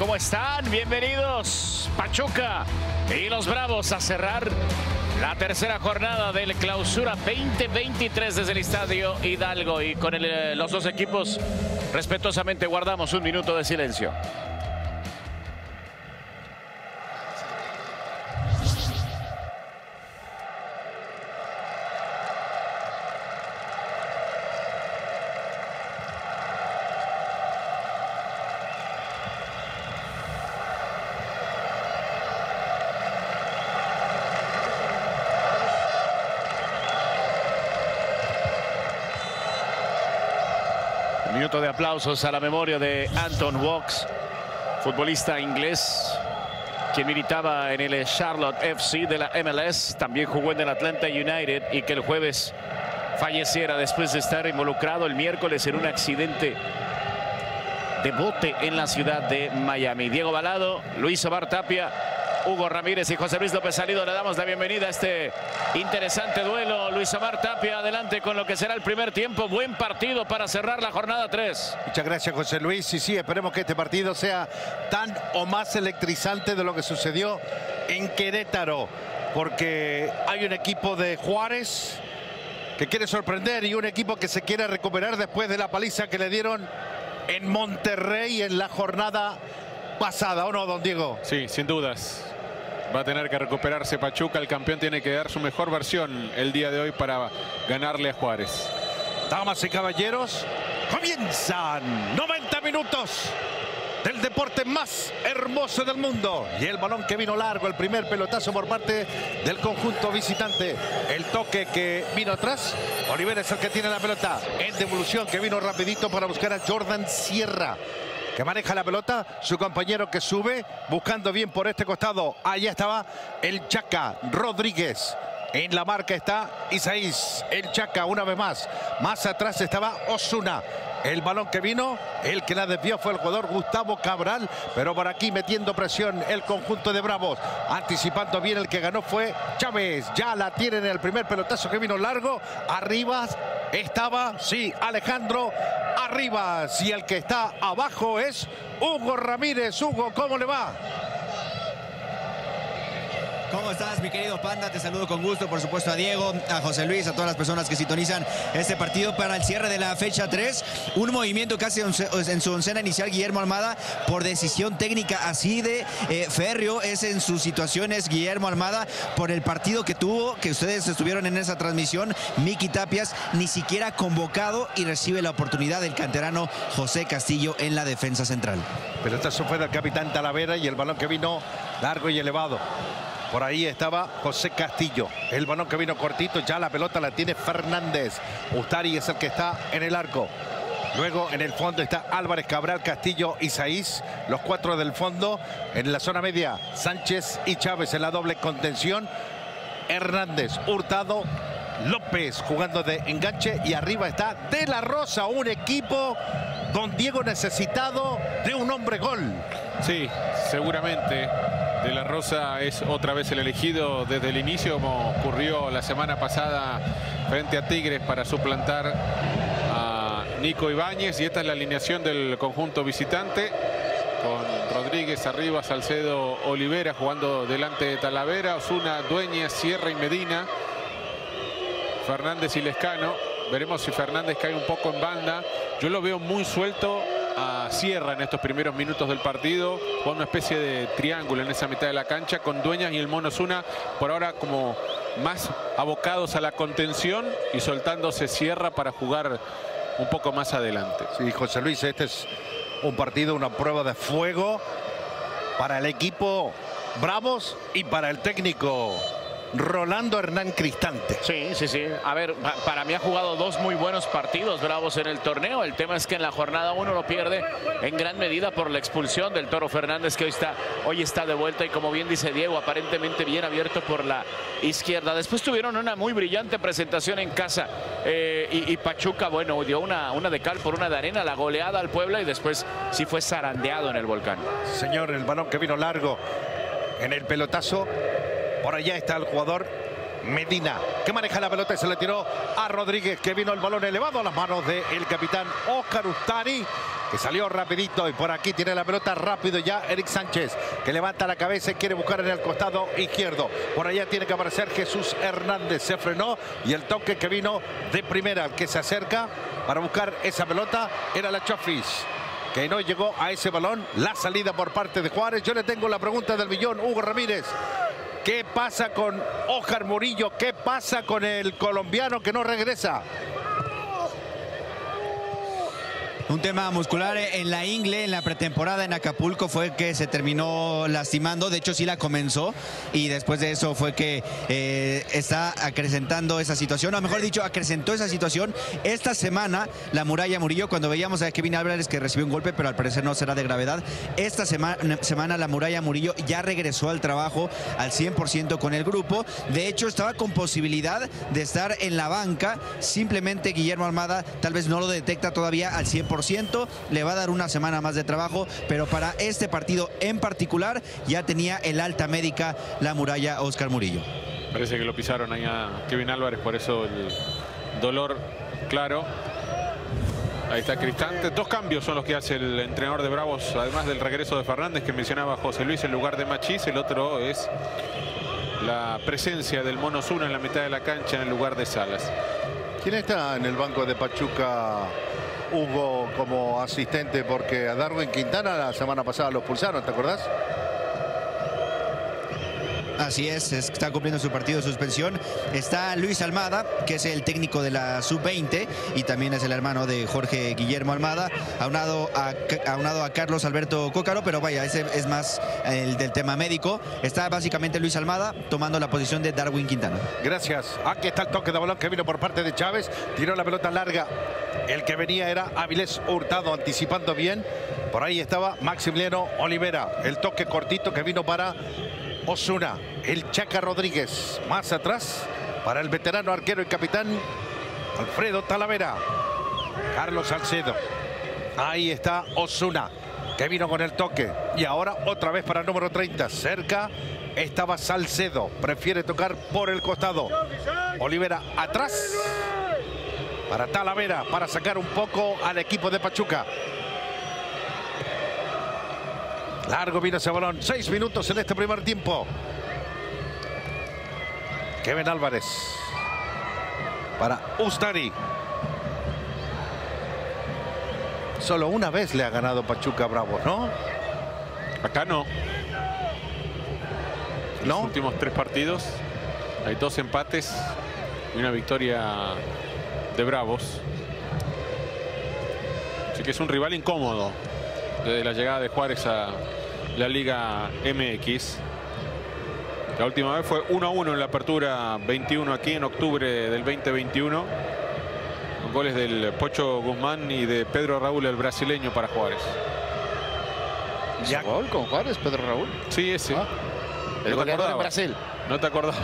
¿cómo están? Bienvenidos, Pachuca y los Bravos a cerrar la tercera jornada del Clausura 2023 desde el Estadio Hidalgo y con eh, los dos equipos respetuosamente guardamos un minuto de silencio. De aplausos a la memoria de Anton Walks, futbolista inglés, quien militaba en el Charlotte FC de la MLS, también jugó en el Atlanta United y que el jueves falleciera después de estar involucrado el miércoles en un accidente de bote en la ciudad de Miami. Diego Balado, Luis Omar Tapia, Hugo Ramírez y José Luis López Salido. Le damos la bienvenida a este interesante duelo. Luis Omar Tapia adelante con lo que será el primer tiempo. Buen partido para cerrar la jornada 3. Muchas gracias, José Luis. Y sí, esperemos que este partido sea tan o más electrizante de lo que sucedió en Querétaro. Porque hay un equipo de Juárez que quiere sorprender y un equipo que se quiere recuperar después de la paliza que le dieron en Monterrey en la jornada pasada, ¿o no, don Diego? Sí, sin dudas. Va a tener que recuperarse Pachuca. El campeón tiene que dar su mejor versión el día de hoy para ganarle a Juárez. Damas y caballeros, comienzan 90 minutos del deporte más hermoso del mundo. Y el balón que vino largo, el primer pelotazo por parte del conjunto visitante. El toque que vino atrás. Oliver es el que tiene la pelota en devolución que vino rapidito para buscar a Jordan Sierra que maneja la pelota, su compañero que sube, buscando bien por este costado. Allá estaba el Chaca Rodríguez. En la marca está Isaís, el Chaca una vez más. Más atrás estaba Osuna. El balón que vino, el que la desvió fue el jugador Gustavo Cabral, pero por aquí metiendo presión el conjunto de Bravos. Anticipando bien el que ganó fue Chávez. Ya la tienen en el primer pelotazo que vino largo. Arriba estaba, sí, Alejandro Arribas. Y el que está abajo es Hugo Ramírez. Hugo, ¿cómo le va? ¿Cómo estás, mi querido Panda? Te saludo con gusto, por supuesto, a Diego, a José Luis, a todas las personas que sintonizan este partido para el cierre de la fecha 3. Un movimiento casi en su oncena inicial, Guillermo Almada, por decisión técnica así de eh, férreo. Es en sus situaciones, Guillermo Almada, por el partido que tuvo, que ustedes estuvieron en esa transmisión. Miki Tapias, ni siquiera convocado y recibe la oportunidad del canterano José Castillo en la defensa central. Pero esta fue del capitán Talavera y el balón que vino largo y elevado. Por ahí estaba José Castillo. El balón que vino cortito, ya la pelota la tiene Fernández. Ustari es el que está en el arco. Luego en el fondo está Álvarez Cabral, Castillo y Saís. Los cuatro del fondo. En la zona media, Sánchez y Chávez en la doble contención. Hernández, Hurtado, López jugando de enganche. Y arriba está De La Rosa, un equipo don Diego necesitado de un hombre gol. Sí, seguramente. De la Rosa es otra vez el elegido desde el inicio, como ocurrió la semana pasada frente a Tigres para suplantar a Nico Ibáñez. Y esta es la alineación del conjunto visitante. Con Rodríguez arriba, Salcedo, Olivera jugando delante de Talavera, Osuna, Dueñas, Sierra y Medina. Fernández y Lescano. Veremos si Fernández cae un poco en banda. Yo lo veo muy suelto a Sierra en estos primeros minutos del partido, con una especie de triángulo en esa mitad de la cancha, con Dueñas y el Mono Zuna por ahora como más abocados a la contención y soltándose Sierra para jugar un poco más adelante. Sí, José Luis, este es un partido, una prueba de fuego para el equipo Bravos y para el técnico Rolando Hernán Cristante. Sí, sí, sí. A ver, para mí ha jugado dos muy buenos partidos Bravos en el torneo. El tema es que en la jornada uno lo pierde en gran medida por la expulsión del Toro Fernández que hoy está, hoy está de vuelta y como bien dice Diego, aparentemente bien abierto por la izquierda. Después tuvieron una muy brillante presentación en casa eh, y, y, Pachuca, bueno, dio una, una de cal por una de arena, la goleada al Puebla y después sí fue zarandeado en el volcán. Señor, el balón que vino largo en el pelotazo por allá está el jugador Medina, que maneja la pelota y se le tiró a Rodríguez, que vino el balón elevado a las manos del capitán Oscar Ustari. que salió rapidito y por aquí tiene la pelota rápido ya Eric Sánchez, que levanta la cabeza y quiere buscar en el costado izquierdo. Por allá tiene que aparecer Jesús Hernández, se frenó y el toque que vino de primera, que se acerca para buscar esa pelota era la Chofis que no llegó a ese balón. La salida por parte de Juárez. Yo le tengo la pregunta del millón, Hugo Ramírez. ¿Qué pasa con Ojar Murillo? ¿Qué pasa con el colombiano que no regresa? Un tema muscular en la ingle, en la pretemporada en Acapulco fue que se terminó lastimando. De hecho, sí la comenzó y después de eso fue que eh, está acrecentando esa situación, o mejor dicho, acrecentó esa situación. Esta semana, la muralla Murillo, cuando veíamos a Kevin Álvarez que recibió un golpe, pero al parecer no será de gravedad. Esta semana, semana la muralla Murillo ya regresó al trabajo al 100% con el grupo. De hecho, estaba con posibilidad de estar en la banca. Simplemente Guillermo Almada tal vez no lo detecta todavía al 100% le va a dar una semana más de trabajo, pero para este partido en particular ya tenía el alta médica la muralla Oscar Murillo. Parece que lo pisaron ahí a Kevin Álvarez, por eso el dolor claro. Ahí está Cristante. Dos cambios son los que hace el entrenador de Bravos, además del regreso de Fernández que mencionaba José Luis en lugar de Machís. El otro es la presencia del Mono Zuna en la mitad de la cancha en el lugar de Salas. ¿Quién está en el banco de Pachuca Hugo como asistente porque a Darwin Quintana la semana pasada lo expulsaron, ¿te acordás? Así es, está cumpliendo su partido de suspensión. Está Luis Almada, que es el técnico de la sub-20 y también es el hermano de Jorge Guillermo Almada, aunado a, aunado a Carlos Alberto Cócaro, pero vaya, ese es más el del tema médico. Está básicamente Luis Almada tomando la posición de Darwin Quintana. Gracias. Aquí está el toque de balón que vino por parte de Chávez. Tiró la pelota larga. El que venía era Avilés Hurtado, anticipando bien. Por ahí estaba Maximiliano Olivera. El toque cortito que vino para Osuna. El Chaca Rodríguez. Más atrás para el veterano arquero y capitán Alfredo Talavera. Carlos Salcedo. Ahí está Osuna que vino con el toque. Y ahora otra vez para el número 30. Cerca estaba Salcedo. Prefiere tocar por el costado. Olivera atrás. Para Talavera, para sacar un poco al equipo de Pachuca. Largo vino ese balón. Seis minutos en este primer tiempo. Kevin Álvarez. Para Ustari. Solo una vez le ha ganado Pachuca Bravo, ¿no? Acá no. Los últimos tres partidos hay dos empates y una victoria de Bravos. Así que es un rival incómodo desde la llegada de Juárez a la Liga MX. La última vez fue 1 a 1 en la apertura 21 aquí en octubre del 2021. Con goles del Pocho Guzmán y de Pedro Raúl, el brasileño, para Juárez. ¿Ya gol con Juárez, Pedro Raúl? Sí, ese. Ah, el goleador en Brasil. No te acordás.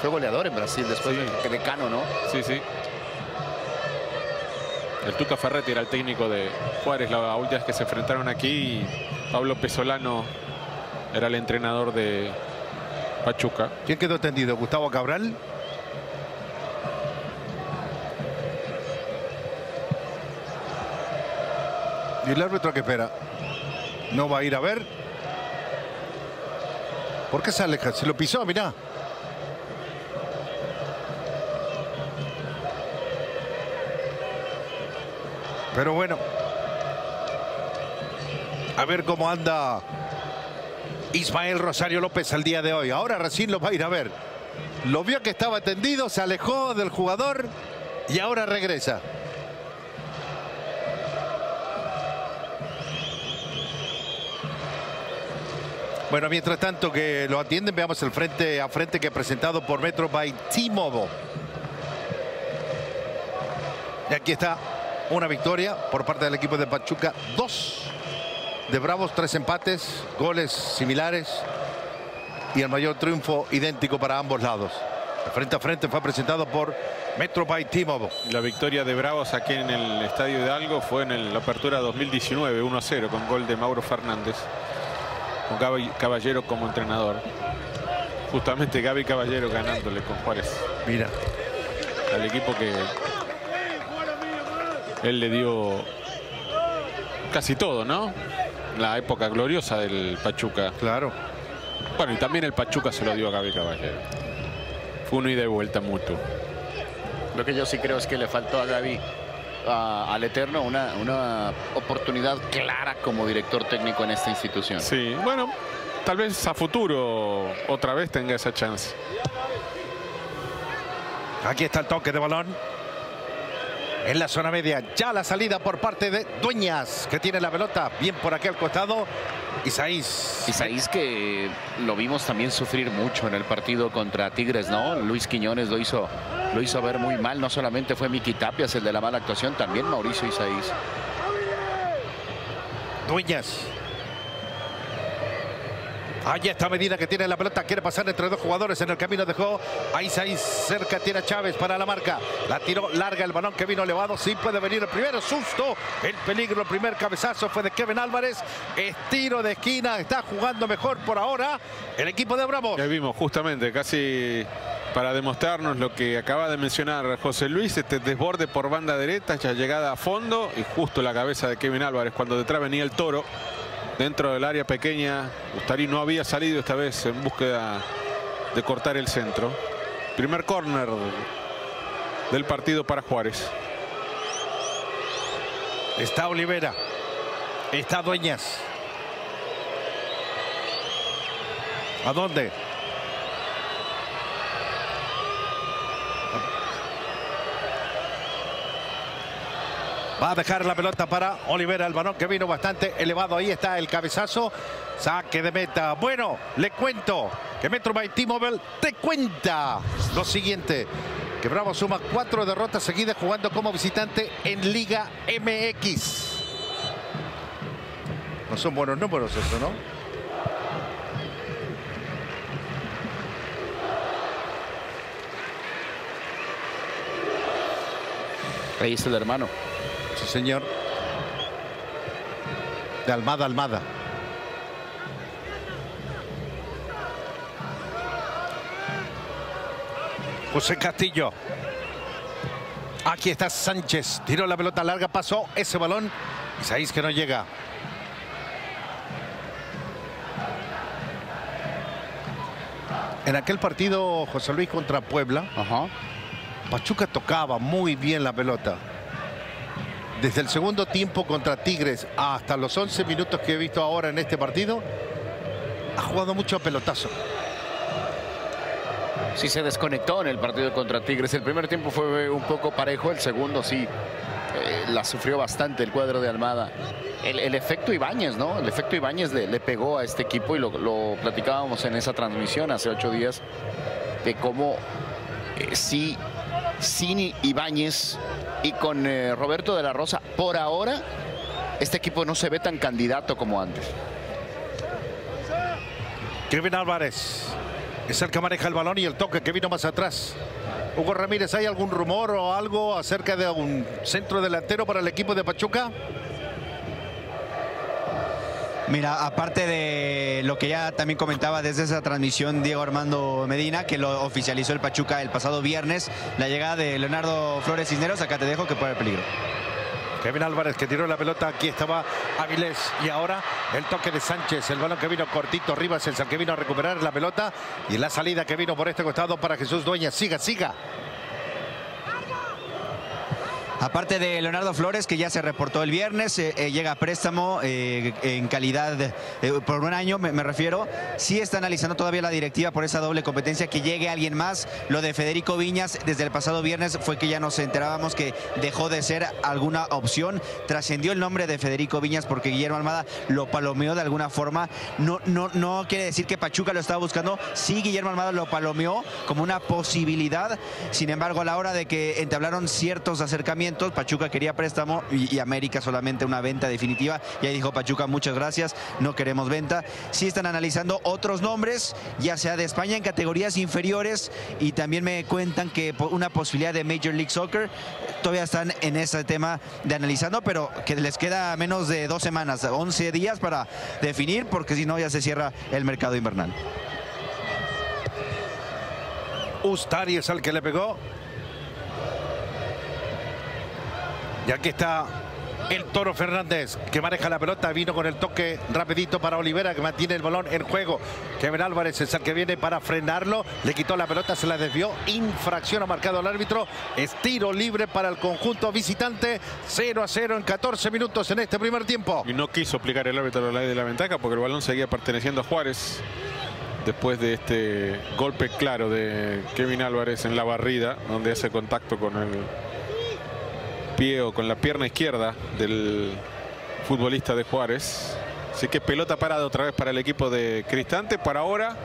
Fue goleador en Brasil después de Cano, ¿no? Sí, sí. El Tuca Ferretti era el técnico de Juárez la última vez que se enfrentaron aquí. Pablo Pesolano era el entrenador de Pachuca. ¿Quién quedó tendido? ¿Gustavo Cabral? ¿Y el árbitro que espera? ¿No va a ir a ver? ¿Por qué se aleja? Se lo pisó, mirá. Pero bueno. A ver cómo anda Ismael Rosario López al día de hoy. Ahora recién lo va a ir a ver. Lo vio que estaba tendido, se alejó del jugador y ahora regresa. Bueno, mientras tanto que lo atienden, veamos el frente a frente que presentado por Metro by T-Mobile. Y aquí está una victoria por parte del equipo de Pachuca. Dos de Bravos, tres empates, goles similares y el mayor triunfo idéntico para ambos lados. El frente a frente fue presentado por Metro by. La victoria de Bravos aquí en el Estadio Hidalgo fue en la apertura 2019, 1-0 con gol de Mauro Fernández con Gaby Caballero como entrenador. Justamente Gaby Caballero ganándole con Juárez. Mira. Al equipo que él le dio casi todo, ¿no? La época gloriosa del Pachuca. Claro. Bueno, y también el Pachuca se lo dio a Gaby Caballero. Fue uno ida y vuelta mutuo. Lo que yo sí creo es que le faltó a Gaby, a- al Eterno, una, una oportunidad clara como director técnico en esta institución. Sí, bueno, tal vez a futuro otra vez tenga esa chance. Aquí está el toque de balón. En la zona media, ya la salida por parte de Dueñas, que tiene la pelota bien por aquel costado. Isaís. Isaís que lo vimos también sufrir mucho en el partido contra Tigres, ¿no? Luis Quiñones lo hizo, lo hizo ver muy mal. No solamente fue Miki Tapias el de la mala actuación, también Mauricio Isaís. Dueñas. Allá está Medina que tiene la pelota, quiere pasar entre dos jugadores en el camino, dejó a Isaís cerca, tiene a Chávez para la marca, la tiró larga el balón que vino elevado, sí puede venir el primero, susto, el peligro, el primer cabezazo fue de Kevin Álvarez, estiro de esquina, está jugando mejor por ahora el equipo de Bravos. Ya vimos justamente, casi para demostrarnos lo que acaba de mencionar José Luis, este desborde por banda derecha, ya llegada a fondo y justo la cabeza de Kevin Álvarez cuando detrás venía el toro. Dentro del área pequeña, Ustari no había salido esta vez en búsqueda de cortar el centro. Primer córner del partido para Juárez. Está Olivera, está Dueñas. ¿A dónde? Va a dejar la pelota para Olivera, el que vino bastante elevado. Ahí está el cabezazo. Saque de meta. Bueno, le cuento que Metro by T-Mobile te cuenta lo siguiente. Que Bravo suma cuatro derrotas seguidas jugando como visitante en Liga MX. No son buenos números eso, ¿no? Ahí está el hermano. Sí, señor. De Almada Almada. José Castillo. Aquí está Sánchez. Tiró la pelota larga, pasó ese balón. Isaías que no llega. En aquel partido, José Luis contra Puebla, Ajá. Pachuca tocaba muy bien la pelota. Desde el segundo tiempo contra Tigres hasta los 11 minutos que he visto ahora en este partido, ha jugado mucho a pelotazo. Sí se desconectó en el partido contra Tigres. El primer tiempo fue un poco parejo, el segundo sí eh, la sufrió bastante el cuadro de Almada. El, efecto Ibáñez, ¿no? El efecto Ibáñez le, pegó a este equipo y lo, lo platicábamos en esa transmisión hace ocho días de cómo eh, sí, sin Ibáñez y con eh, Roberto de la Rosa, por ahora este equipo no se ve tan candidato como antes. Kevin Álvarez es el que maneja el balón y el toque que vino más atrás. Hugo Ramírez, ¿hay algún rumor o algo acerca de un centro delantero para el equipo de Pachuca? Mira, aparte de lo que ya también comentaba desde esa transmisión Diego Armando Medina, que lo oficializó el Pachuca el pasado viernes, la llegada de Leonardo Flores Cisneros, acá te dejo que puede haber peligro. Kevin Álvarez que tiró la pelota, aquí estaba Avilés y ahora el toque de Sánchez, el balón que vino cortito, Rivas el que vino a recuperar la pelota y la salida que vino por este costado para Jesús Dueñas, siga, siga. Aparte de Leonardo Flores, que ya se reportó el viernes, eh, eh, llega a préstamo eh, en calidad por un año, me, me refiero. Sí está analizando todavía la directiva por esa doble competencia, que llegue alguien más. Lo de Federico Viñas desde el pasado viernes fue que ya nos enterábamos que dejó de ser alguna opción. Trascendió el nombre de Federico Viñas porque Guillermo Almada lo palomeó de alguna forma. No, no, no quiere decir que Pachuca lo estaba buscando. Sí, Guillermo Almada lo palomeó como una posibilidad. Sin embargo, a la hora de que entablaron ciertos acercamientos, Pachuca quería préstamo y, América solamente una venta definitiva. Y ahí dijo Pachuca, muchas gracias, no queremos venta. Sí están analizando otros nombres, ya sea de España en categorías inferiores y también me cuentan que una posibilidad de Major League Soccer. Todavía están en ese tema de analizando, pero que les queda menos de dos semanas, 11 días para definir, porque si no ya se cierra el mercado invernal. Ustari es el que le pegó. Y aquí está El Toro Fernández que maneja la pelota, vino con el toque rapidito para Olivera que mantiene el balón en juego. Kevin Álvarez es el que viene para frenarlo, le quitó la pelota, se la desvió, infracción ha marcado el árbitro, es tiro libre para el conjunto visitante, 0 a 0 en 14 minutos en este primer tiempo. Y no quiso aplicar el árbitro la ley de la ventaja porque el balón seguía perteneciendo a Juárez después de este golpe claro de Kevin Álvarez en la barrida, donde hace contacto con el pie o con la pierna izquierda del futbolista de Juárez. Así que pelota parada otra vez para el equipo de Cristante. Por ahora,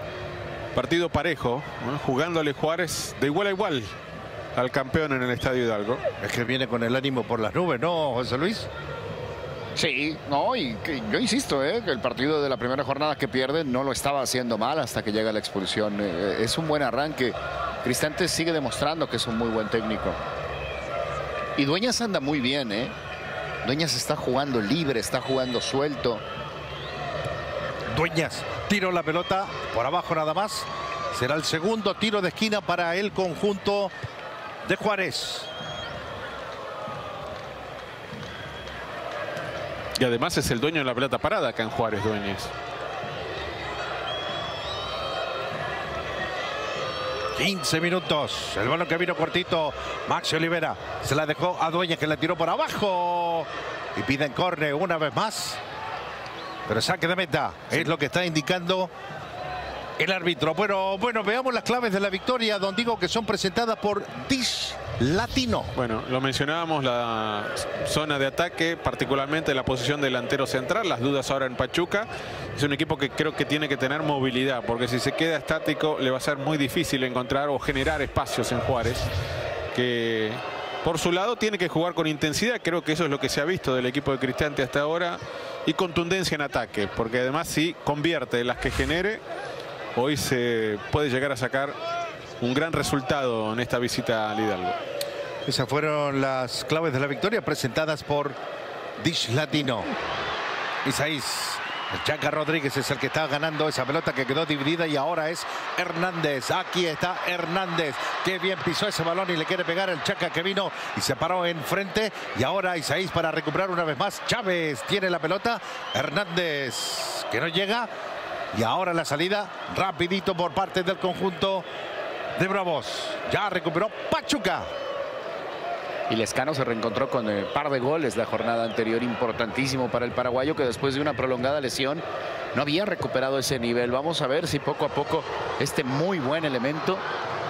partido parejo, jugándole Juárez de igual a igual al campeón en el Estadio Hidalgo. Es que viene con el ánimo por las nubes, ¿no, José Luis? Sí, no, y yo insisto, ¿eh? que el partido de la primera jornada que pierde no lo estaba haciendo mal hasta que llega la expulsión. Eh, es un buen arranque. Cristante sigue demostrando que es un muy buen técnico. Y Dueñas anda muy bien, ¿eh? Dueñas está jugando libre, está jugando suelto. Dueñas tiró la pelota por abajo nada más. Será el segundo tiro de esquina para el conjunto de Juárez. Y además es el dueño de la pelota parada acá en Juárez, Dueñas. 15 minutos. El balón que vino cortito. Maxi Olivera se la dejó a Dueñas que la tiró por abajo. Y piden corne una vez más. Pero saque de meta. Es lo que está indicando el árbitro. Bueno, bueno, veamos las claves de la victoria, don Digo, que son presentadas por Dish Latino. Bueno, lo mencionábamos, la zona de ataque, particularmente la posición delantero central, las dudas ahora en Pachuca. Es un equipo que creo que tiene que tener movilidad, porque si se queda estático le va a ser muy difícil encontrar o generar espacios en Juárez. Que por su lado tiene que jugar con intensidad, creo que eso es lo que se ha visto del equipo de Cristiante hasta ahora, y contundencia en ataque, porque además si convierte las que genere, hoy se puede llegar a sacar un gran resultado en esta visita al Hidalgo. Esas fueron las claves de la victoria presentadas por Dish Latino. Isaís. Chaca Rodríguez es el que está ganando esa pelota que quedó dividida y ahora es Hernández. Aquí está Hernández. Qué bien pisó ese balón y le quiere pegar el Chaca que vino y se paró enfrente. Y ahora Isaís para recuperar una vez más. Chávez tiene la pelota. Hernández que no llega. Y ahora la salida rapidito por parte del conjunto de Bravos. Ya recuperó Pachuca. Y Lescano se reencontró con un par de goles la jornada anterior, importantísimo para el paraguayo que después de una prolongada lesión no había recuperado ese nivel. Vamos a ver si poco a poco este muy buen elemento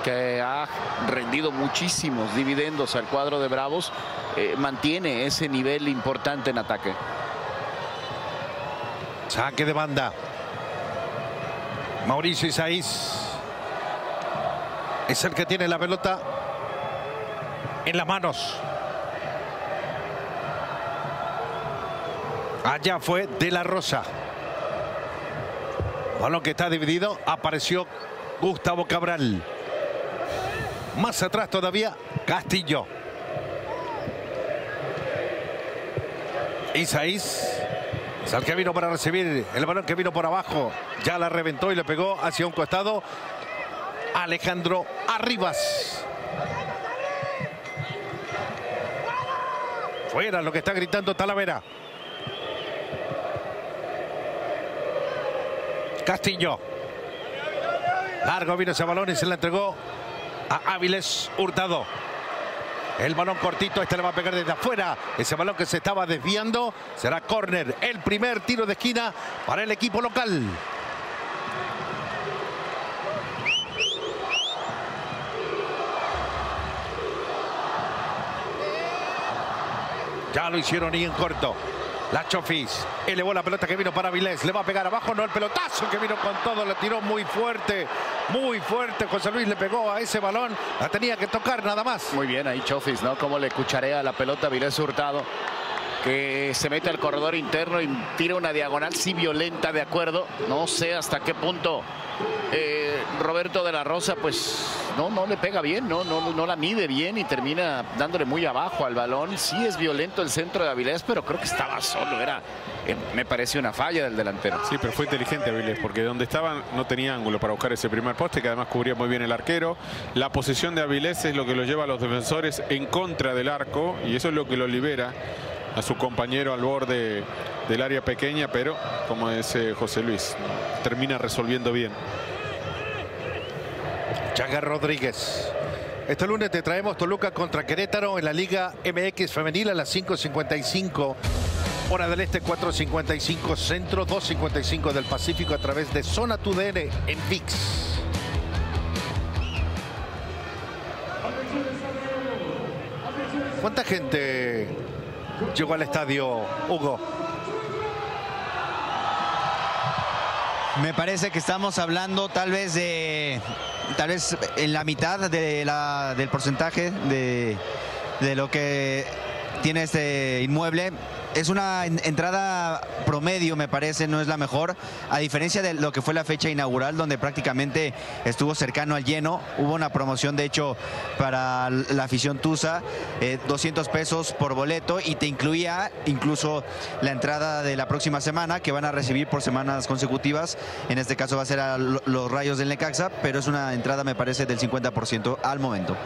que ha rendido muchísimos dividendos al cuadro de Bravos eh, mantiene ese nivel importante en ataque. Saque de banda. Mauricio Isaís es el que tiene la pelota en las manos. Allá fue De La Rosa. Balón que está dividido. Apareció Gustavo Cabral. Más atrás todavía Castillo. Isaís es el que vino para recibir el balón que vino por abajo. Ya la reventó y le pegó hacia un costado. Alejandro Arribas. Fuera lo que está gritando Talavera. Castillo. Largo vino ese balón y se le entregó a Áviles Hurtado. El balón cortito, este le va a pegar desde afuera. Ese balón que se estaba desviando será córner. El primer tiro de esquina para el equipo local. Ya lo hicieron y en corto. La Chofis elevó la pelota que vino para Vilés. Le va a pegar abajo. No el pelotazo que vino con todo. Le tiró muy fuerte. Muy fuerte. José Luis le pegó a ese balón. La tenía que tocar nada más. Muy bien ahí Chofis, ¿no? Como le cucharea la pelota Vilés Hurtado. Que se mete al corredor interno y tira una diagonal sí violenta, de acuerdo. No sé hasta qué punto eh, Roberto de la Rosa, pues no, no le pega bien, no, no, no la mide bien y termina dándole muy abajo al balón. Sí es violento el centro de Avilés, pero creo que estaba solo. Era, me parece una falla del delantero. Sí, pero fue inteligente Avilés, porque donde estaban no tenía ángulo para buscar ese primer poste, que además cubría muy bien el arquero. La posición de Avilés es lo que lo lleva a los defensores en contra del arco y eso es lo que lo libera a su compañero al borde del área pequeña, pero como dice José Luis, termina resolviendo bien. Chaga Rodríguez. Este lunes te traemos Toluca contra Querétaro en la Liga MX Femenil a las 5.55. Hora del Este 4.55 Centro, 2.55 del Pacífico a través de Zona TUDN en VIX. ¿Cuánta gente llegó al estadio, Hugo? Me parece que estamos hablando tal vez de, tal vez en la mitad de la, del porcentaje de, de lo que tiene este inmueble es una entrada promedio, me parece, no es la mejor. A diferencia de lo que fue la fecha inaugural, donde prácticamente estuvo cercano al lleno. Hubo una promoción, de hecho, para la afición Tusa, 200 eh, pesos por boleto y te incluía incluso la entrada de la próxima semana, que van a recibir por semanas consecutivas. En este caso va a ser a los Rayos del Necaxa, pero es una entrada, me parece, del 50% al momento.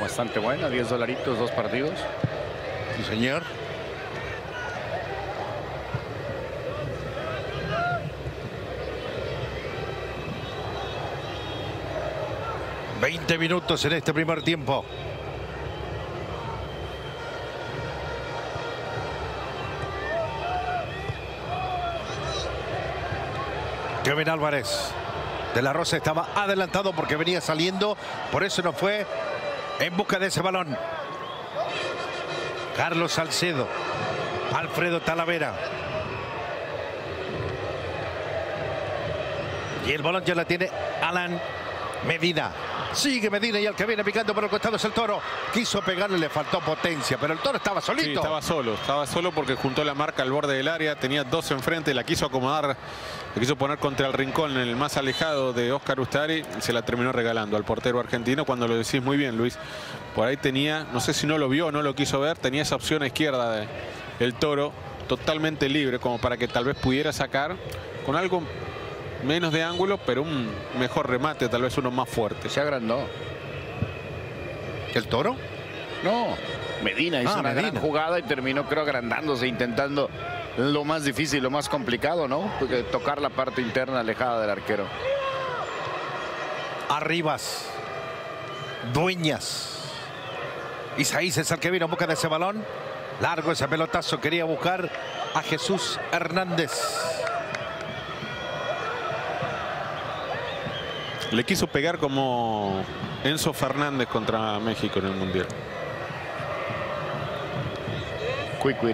bastante buena, 10 dolaritos, dos partidos. Sí, señor. Veinte minutos en este primer tiempo. Kevin Álvarez de la Rosa estaba adelantado porque venía saliendo, por eso no fue en busca de ese balón. Carlos Salcedo. Alfredo Talavera. Y el balón ya la tiene Alan Medina. Sigue Medina y el que viene picando por el costado es el toro. Quiso pegarle, le faltó potencia, pero el toro estaba solito. Sí, estaba solo, estaba solo porque juntó la marca al borde del área, tenía dos enfrente, la quiso acomodar, la quiso poner contra el rincón el más alejado de Oscar Ustari se la terminó regalando al portero argentino cuando lo decís muy bien, Luis. Por ahí tenía, no sé si no lo vio o no lo quiso ver, tenía esa opción a izquierda del el toro totalmente libre como para que tal vez pudiera sacar con algo menos de ángulo, pero un mejor remate, tal vez uno más fuerte. Se agrandó. ¿El toro? No, Medina hizo ah, una gran jugada y terminó creo agrandándose, intentando lo más difícil, lo más complicado, ¿no? Porque tocar la parte interna alejada del arquero. Arribas. Dueñas. Isaías es el que vino en busca de ese balón. Largo ese pelotazo. Quería buscar a Jesús Hernández. Le quiso pegar como Enzo Fernández contra México en el Mundial. Quick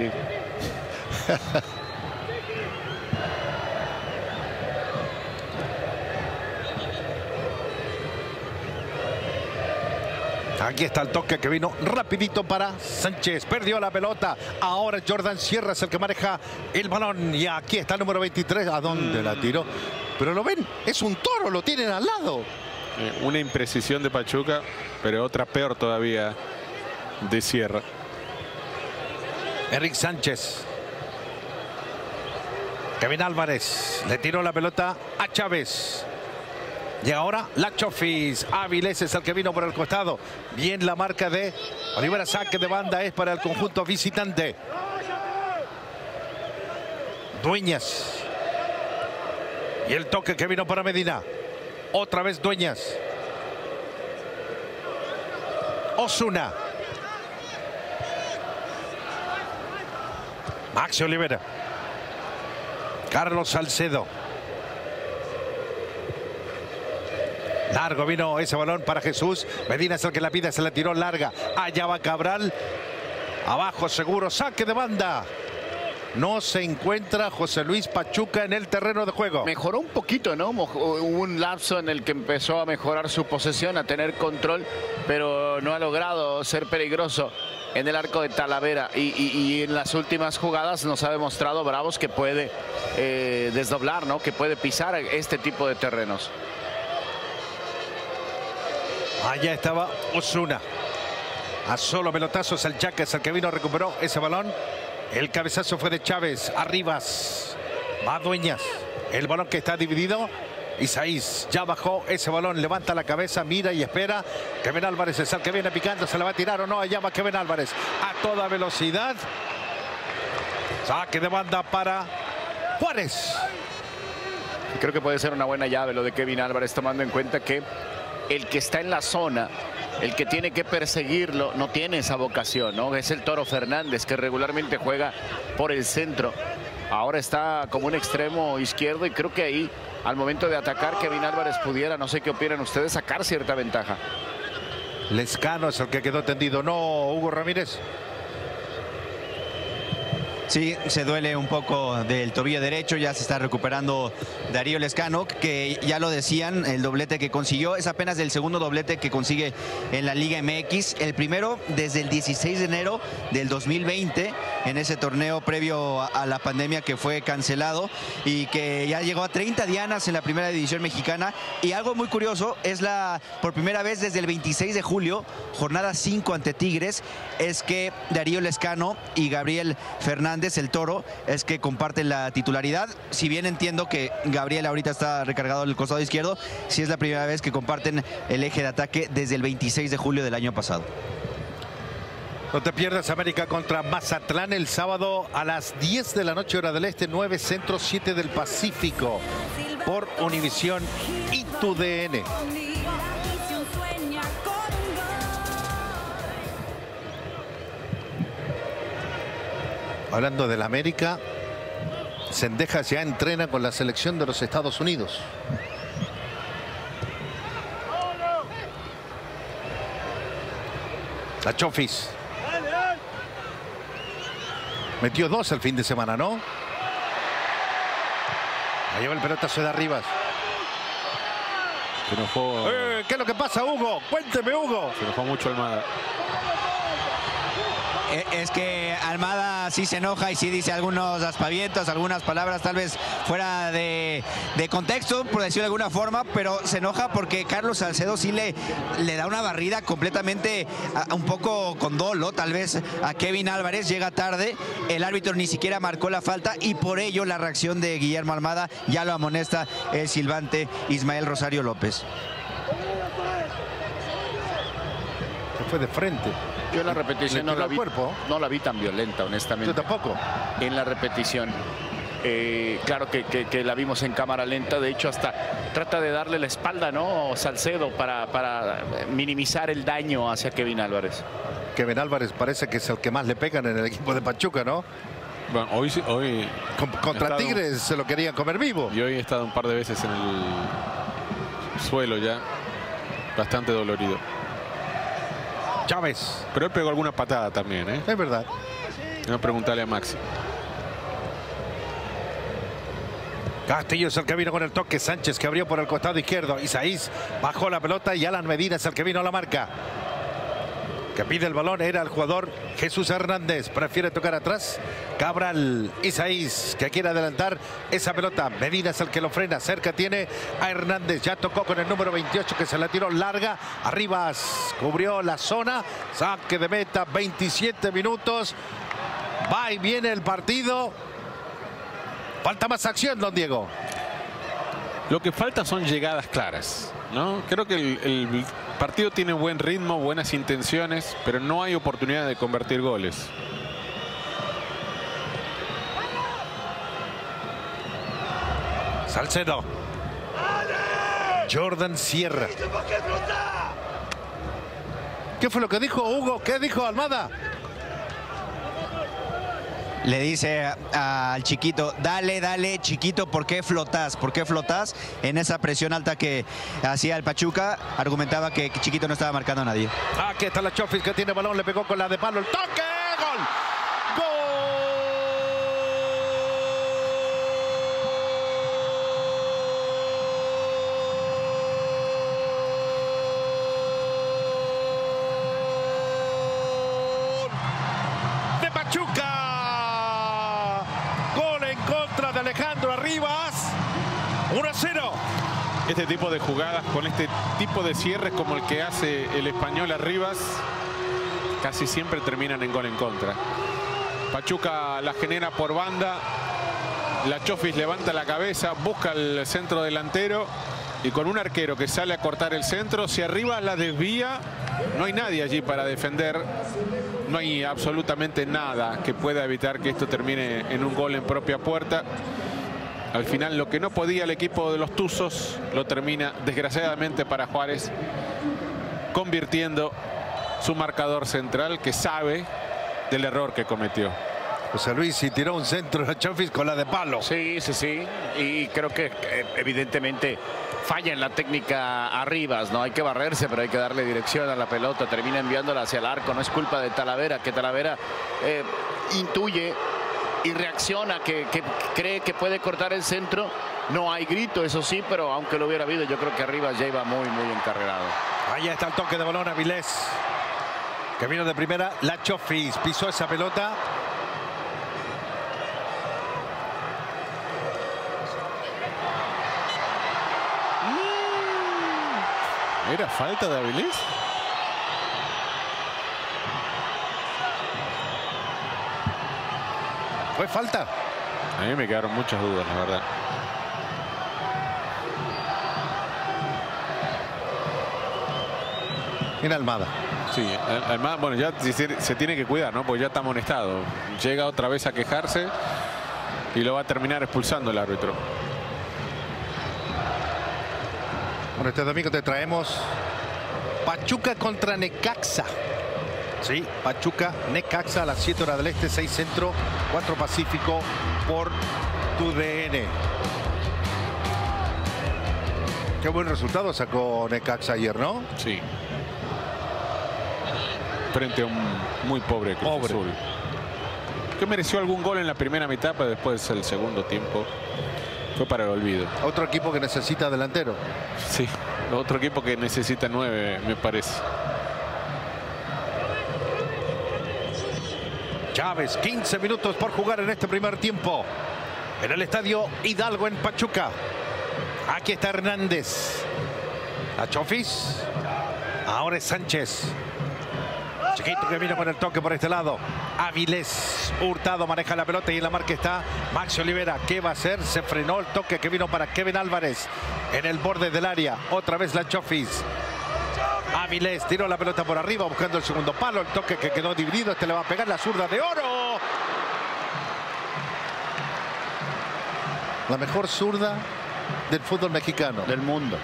Aquí está el toque que vino rapidito para Sánchez. Perdió la pelota. Ahora Jordan Sierra es el que maneja el balón. Y aquí está el número 23. ¿A dónde la tiró? Pero lo ven, es un toro, lo tienen al lado. Eh, una imprecisión de Pachuca, pero otra peor todavía de Sierra. Eric Sánchez. Kevin Álvarez le tiró la pelota a Chávez. Y ahora la Chofis. Áviles es el que vino por el costado. Bien la marca de Olivera. Saque de banda es para el conjunto visitante. Dueñas. Y el toque que vino para Medina. Otra vez Dueñas. Osuna. Maxi Olivera. Carlos Salcedo. Largo vino ese balón para Jesús. Medina es el que la pide, se la tiró larga. Allá va Cabral. Abajo seguro, saque de banda. No se encuentra José Luis Pachuca en el terreno de juego. Mejoró un poquito, ¿no? Hubo un lapso en el que empezó a mejorar su posesión, a tener control, pero no ha logrado ser peligroso en el arco de Talavera. Y, en las últimas jugadas nos ha demostrado Bravos que puede eh, desdoblar, ¿no? Que puede pisar este tipo de terrenos. Allá estaba Osuna. A solo pelotazos el es el que vino, recuperó ese balón. El cabezazo fue de Chávez. Arribas. Va Dueñas. El balón que está dividido. Isaís ya bajó ese balón, levanta la cabeza, mira y espera. Kevin Álvarez es el que viene picando, se la va a tirar o no. Allá va Kevin Álvarez a toda velocidad. Saque de banda para Juárez. Creo que puede ser una buena llave lo de Kevin Álvarez, tomando en cuenta que el que está en la zona, el que tiene que perseguirlo, no tiene esa vocación, ¿no? Es el Toro Fernández, que regularmente juega por el centro. Ahora está como un extremo izquierdo y creo que ahí, al momento de atacar, Kevin Álvarez pudiera, no sé qué opinan ustedes, sacar cierta ventaja. Lescano es el que quedó tendido, no Hugo Ramírez. Sí, se duele un poco del tobillo derecho, ya se está recuperando Darío Lescano, que ya lo decían, el doblete que consiguió es apenas el segundo doblete que consigue en la Liga MX, el primero desde el 16 de enero del 2020, en ese torneo previo a la pandemia que fue cancelado y que ya llegó a 30 dianas en la primera división mexicana. Y algo muy curioso es la, por primera vez desde el 26 de julio, jornada 5 ante Tigres, es que Darío Lescano y Gabriel Fernández el toro, es que comparten la titularidad. Si bien entiendo que Gabriel ahorita está recargado el costado izquierdo, sí es la primera vez que comparten el eje de ataque desde el 26 de julio del año pasado. No te pierdas América contra Mazatlán el sábado a las 10 de la noche hora del este, 9 centro 7 del Pacífico por Univisión y tu DN. Hablando del América, Sendejas ya entrena con la selección de los Estados Unidos. La Chofis. Metió dos el fin de semana, ¿no? Ahí lleva el pelotazo de Arribas. Se enojó, Eh, ¿Qué es lo que pasa, Hugo? Cuénteme, Hugo. se enojó mucho Almada. Eh, Es que Almada sí se enoja y sí dice algunos aspavientos, algunas palabras tal vez fuera de, contexto, por decirlo de alguna forma, pero se enoja porque Carlos Salcedo sí le, le da una barrida completamente un poco con dolo, tal vez a Kevin Álvarez, llega tarde, el árbitro ni siquiera marcó la falta y por ello la reacción de Guillermo Almada ya lo amonesta el silbante Ismael Rosario López. Fue de frente. Yo en la repetición no la, vi, cuerpo. no la vi tan violenta, honestamente. Yo tampoco. en la repetición. Eh, claro que, que- que la vimos en cámara lenta, de hecho hasta trata de darle la espalda, ¿no? Salcedo para, para minimizar el daño hacia Kevin Álvarez. Kevin Álvarez parece que es el que más le pegan en el equipo de Pachuca, ¿no? Bueno, hoy, sí- hoy Con- contra Estado- Tigres se lo querían comer vivo. y hoy he estado un par de veces en el suelo ya, bastante dolorido. Chávez, Pero él pegó alguna patada también, ¿eh? es verdad. No preguntarle a Maxi. Castillo es el que vino con el toque. Sánchez que abrió por el costado izquierdo. Isaís bajó la pelota y Alan Medina es el que vino a la marca. Que pide el balón era el jugador Jesús Hernández. Prefiere tocar atrás. Cabral Isaís que quiere adelantar esa pelota. Medina es el que lo frena. Cerca tiene a Hernández. Ya tocó con el número 28 que se la tiró larga. Arribas cubrió la zona. Saque de meta. 27 minutos. Va y viene el partido. Falta más acción, don Diego. Lo que falta son llegadas claras, ¿no? Creo que el partido tiene buen ritmo, buenas intenciones, pero no hay oportunidad de convertir goles. Salcedo. Jordan Sierra. ¿Qué fue lo que dijo Hugo? ¿Qué dijo Almada? Le dice al chiquito, dale, dale, chiquito, ¿por qué flotas? ¿Por qué flotas? En esa presión alta que hacía el Pachuca, argumentaba que chiquito no estaba marcando a nadie. Aquí está la Chofis que tiene balón, le pegó con la de palo. El toque. Gol. Este tipo de jugadas con este tipo de cierres como el que hace el español Arribas casi siempre terminan en gol en contra. Pachuca la genera por banda La Chofis levanta la cabeza, busca el centro delantero y con un arquero que sale a cortar el centro, si arriba la desvía, no hay nadie allí para defender. No hay absolutamente nada que pueda evitar que esto termine en un gol en propia puerta. Al final lo que no podía el equipo de los Tuzos lo termina desgraciadamente para Juárez convirtiendo su marcador central que sabe del error que cometió. José Luis y tiró un centro a Chofis con la de palo. Sí, sí, sí. Y creo que eh, evidentemente falla en la técnica Arribas, ¿no? Hay que barrerse, pero hay que darle dirección a la pelota. Termina enviándola hacia el arco. No es culpa de Talavera, que Talavera eh, intuye y reacciona, que, que cree que puede cortar el centro. No hay grito, eso sí, pero aunque lo hubiera habido, yo creo que Arribas ya iba muy, muy encarrerado. Ahí está el toque de balón a Vilés. Que vino de primera. La Chofis pisó esa pelota. ¿Era falta de Avilés? ¿Fue falta? A mí me quedaron muchas dudas, la verdad. En Almada. Sí, Almada, bueno, ya se, tiene que cuidar, ¿no? Porque ya está amonestado. Llega otra vez a quejarse y lo va a terminar expulsando el árbitro. Bueno, este domingo te traemos Pachuca contra Necaxa. Sí, Pachuca, Necaxa a las 7 horas del Este, 6 Centro, 4 Pacífico por tu DN. Qué buen resultado sacó Necaxa ayer, ¿no? Sí. Frente a un muy pobre Cruz Pobre. Azul. Que mereció algún gol en la primera mitad, pero después el segundo tiempo fue para el olvido. Otro equipo que necesita delantero. Sí, otro equipo que necesita nueve, me parece. Chávez, 15 minutos por jugar en este primer tiempo. En el estadio Hidalgo en Pachuca. Aquí está Hernández. A Chofis. Ahora es Sánchez. Chiquito que vino con el toque por este lado. Avilés. Hurtado maneja la pelota y en la marca está Maxi Olivera. ¿Qué va a hacer? Se frenó el toque que vino para Kevin Álvarez. En el borde del área. Otra vez la Chofis. Avilés tiró la pelota por arriba buscando el segundo palo. El toque que quedó dividido. Este le va a pegar la zurda de oro. La mejor zurda del fútbol mexicano. Del mundo.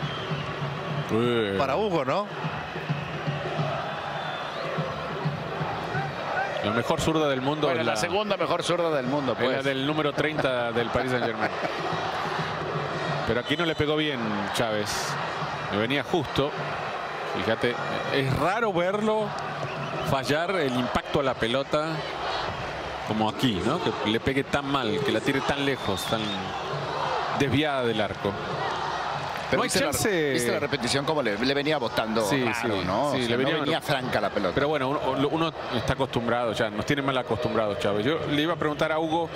Para Hugo, ¿no? La mejor zurda del mundo Bueno, la, la, segunda mejor zurda del mundo, la pues. del número 30 del Paris Saint Germain. Pero aquí no le pegó bien Chávez. Me venía justo. Fíjate, es raro verlo fallar el impacto a la pelota como aquí, ¿no? Que le pegue tan mal, que la tire tan lejos, tan desviada del arco. Pero no hay viste, chance- la, viste la repetición como le, le venía botando Sí, raro, sí, ¿no? O sí, sea, le venía- no venía franca la pelota. Pero bueno, uno, uno está acostumbrado ya, nos tiene mal acostumbrados Chávez. Yo le iba a preguntar a Hugo,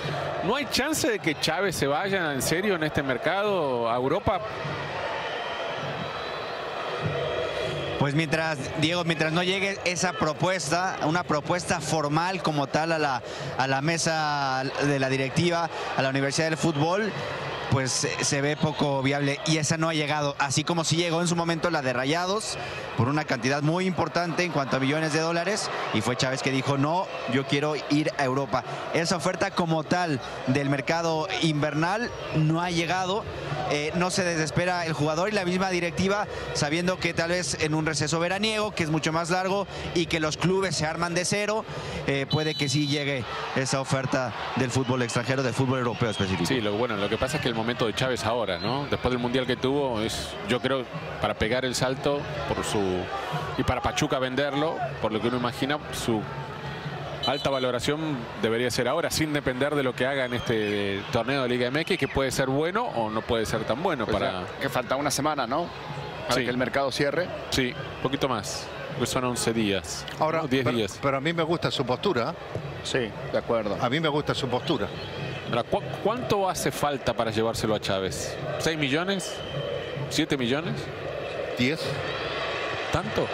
¿no hay chance de que Chávez se vaya en serio en este mercado a Europa? Pues mientras, Diego, mientras no llegue esa propuesta, una propuesta formal como tal a la, a la mesa de la directiva, a la Universidad del Fútbol, pues se se ve poco viable y esa no ha llegado, así como sí llegó en su momento la de Rayados por una cantidad muy importante en cuanto a millones de dólares y fue Chávez que dijo no, yo quiero ir a Europa. Esa oferta como tal del mercado invernal no ha llegado, eh, no se desespera el jugador y la misma directiva sabiendo que tal vez en un receso veraniego que es mucho más largo y que los clubes se arman de cero, eh, puede que sí llegue esa oferta del fútbol extranjero, del fútbol europeo específico. Sí, lo, bueno, lo que pasa es que el momento de Chávez ahora, ¿no? Después del Mundial que tuvo, es yo creo para pegar el salto por su y para Pachuca venderlo, por lo que uno imagina, su alta valoración debería ser ahora, sin depender de lo que haga en este torneo de Liga MX, que puede ser bueno o no puede ser tan bueno Pues para... ya, que falta una semana, ¿no? Para Sí. que el mercado cierre. Sí, un poquito más, pues son 11 días, Ahora, ¿no? 10 pero, días. pero a mí me gusta su postura. Sí, de acuerdo. A mí me gusta su postura. Ahora, ¿cu- ¿Cuánto hace falta para llevárselo a Chávez? ¿6 millones? ¿7 millones? 10. ¿Tanto?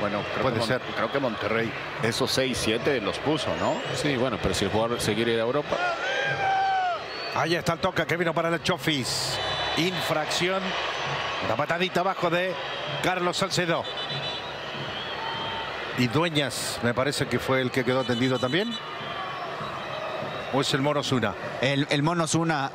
Bueno, creo Puede que ser. Creo que Monterrey esos 6, 7 los puso, ¿no? Sí, bueno, pero si el jugador se quiere ir a Europa... Ahí está el toca que vino para el Chofis. Infracción. Una patadita abajo de Carlos Salcedo. Y Dueñas, me parece que fue el que quedó tendido también. ¿O es el Mono Zuna? El, Mono Zuna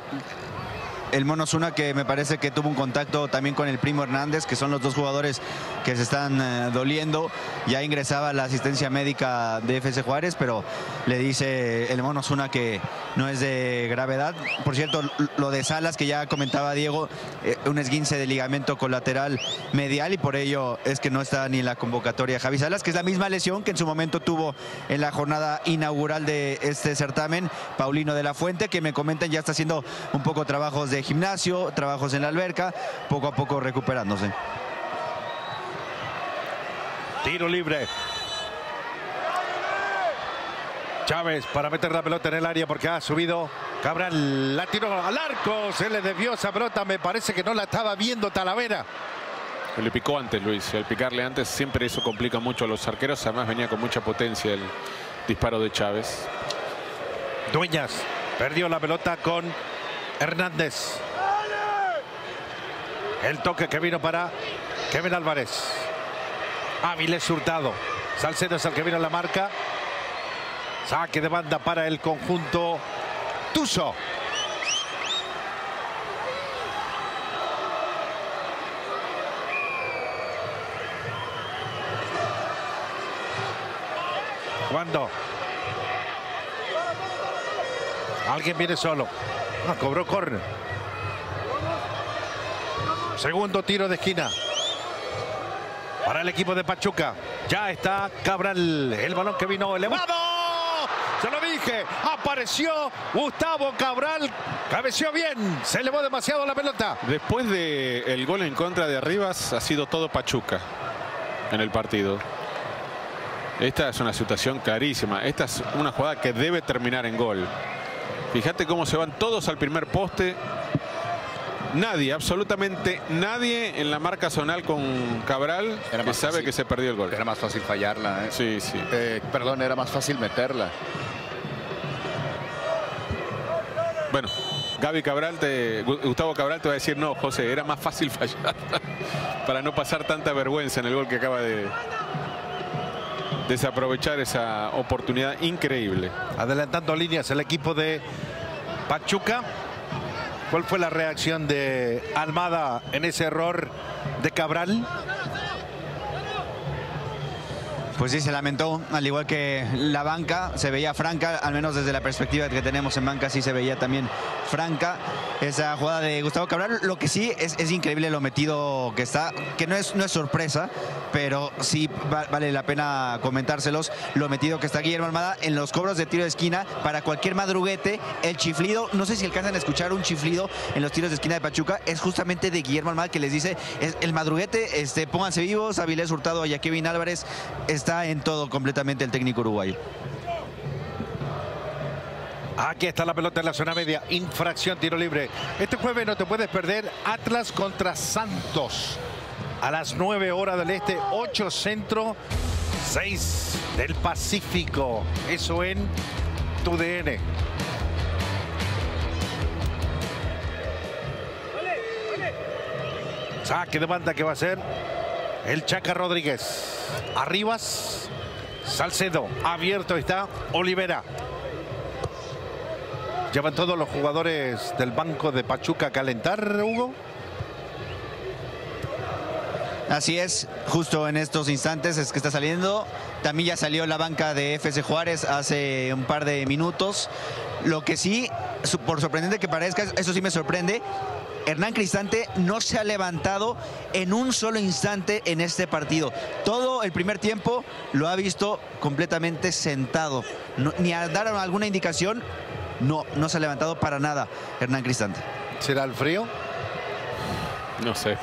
el Mono Zuna que me parece que tuvo un contacto también con el Primo Hernández, que son los dos jugadores que se están eh, doliendo. Ya ingresaba la asistencia médica de FC Juárez, pero le dice el Mono Zuna que no es de gravedad. Por cierto, lo de Salas, que ya comentaba Diego, eh, un esguince de ligamento colateral medial y por ello es que no está ni en la convocatoria Javi Salas, que es la misma lesión que en su momento tuvo en la jornada inaugural de este certamen, Paulino de la Fuente, que me comentan ya está haciendo un poco trabajos de gimnasio, trabajos en la alberca, poco a poco recuperándose. Tiro libre. Chávez para meter la pelota en el área porque ha subido Cabral. La tiró al arco. Se le desvió esa pelota. Me parece que no la estaba viendo Talavera. Le picó antes, Luis. Al picarle antes siempre eso complica mucho a los arqueros. Además venía con mucha potencia el disparo de Chávez. Dueñas perdió la pelota con Hernández. El toque que vino para Kevin Álvarez. Áviles Hurtado. Salcedo es el que vino a la marca. Saque de banda para el conjunto Tuso. ¿Cuándo? Alguien viene solo. Ah, cobró córner. Segundo tiro de esquina. Para el equipo de Pachuca. Ya está Cabral. El balón que vino elevado. Se lo dije. Apareció Gustavo Cabral. Cabeció bien. Se elevó demasiado la pelota. Después del gol en contra de Arribas ha sido todo Pachuca en el partido. Esta es una situación clarísima. Esta es una jugada que debe terminar en gol. Fíjate cómo se van todos al primer poste. Nadie, absolutamente nadie en la marca zonal con Cabral que sabe que se perdió el gol. Era más fácil fallarla. ¿eh? Sí, sí. Eh, perdón, era más fácil meterla. Bueno, Gaby Cabral, te, Gustavo Cabral te va a decir, no, José, era más fácil fallar para no pasar tanta vergüenza en el gol que acaba de desaprovechar esa oportunidad increíble. Adelantando líneas el equipo de Pachuca. ¿Cuál fue la reacción de Almada en ese error de Cabral? Pues sí, se lamentó, al igual que la banca, se veía franca, al menos desde la perspectiva que tenemos en banca, sí se veía también franca esa jugada de Gustavo Cabral. Lo que sí es, es increíble lo metido que está, que no es, no es sorpresa, pero sí vale la pena comentárselos, lo metido que está Guillermo Almada en los cobros de tiro de esquina para cualquier madruguete, el chiflido, no sé si alcanzan a escuchar un chiflido en los tiros de esquina de Pachuca, es justamente de Guillermo Almada que les dice, es el madruguete, este, pónganse vivos, Avilés Hurtado a Kevin Álvarez, está en todo completamente el técnico uruguayo. Aquí está la pelota en la zona media. Infracción, tiro libre. Este jueves no te puedes perder Atlas contra Santos. A las 9 horas del este, 8 centro, 6 del Pacífico. Eso en tu DN. Saque de banda que va a ser el Chaca Rodríguez. Arribas, Salcedo, abierto está Olivera. Llevan todos los jugadores del banco de Pachuca a calentar, Hugo. Así es, justo en estos instantes es que está saliendo. También ya salió la banca de FC Juárez hace un par de minutos. Lo que sí, por sorprendente que parezca, eso sí me sorprende, Hernán Cristante no se ha levantado en un solo instante en este partido. Todo el primer tiempo lo ha visto completamente sentado. ni a dar alguna indicación, no, no se ha levantado para nada Hernán Cristante. ¿Será el frío? No sé.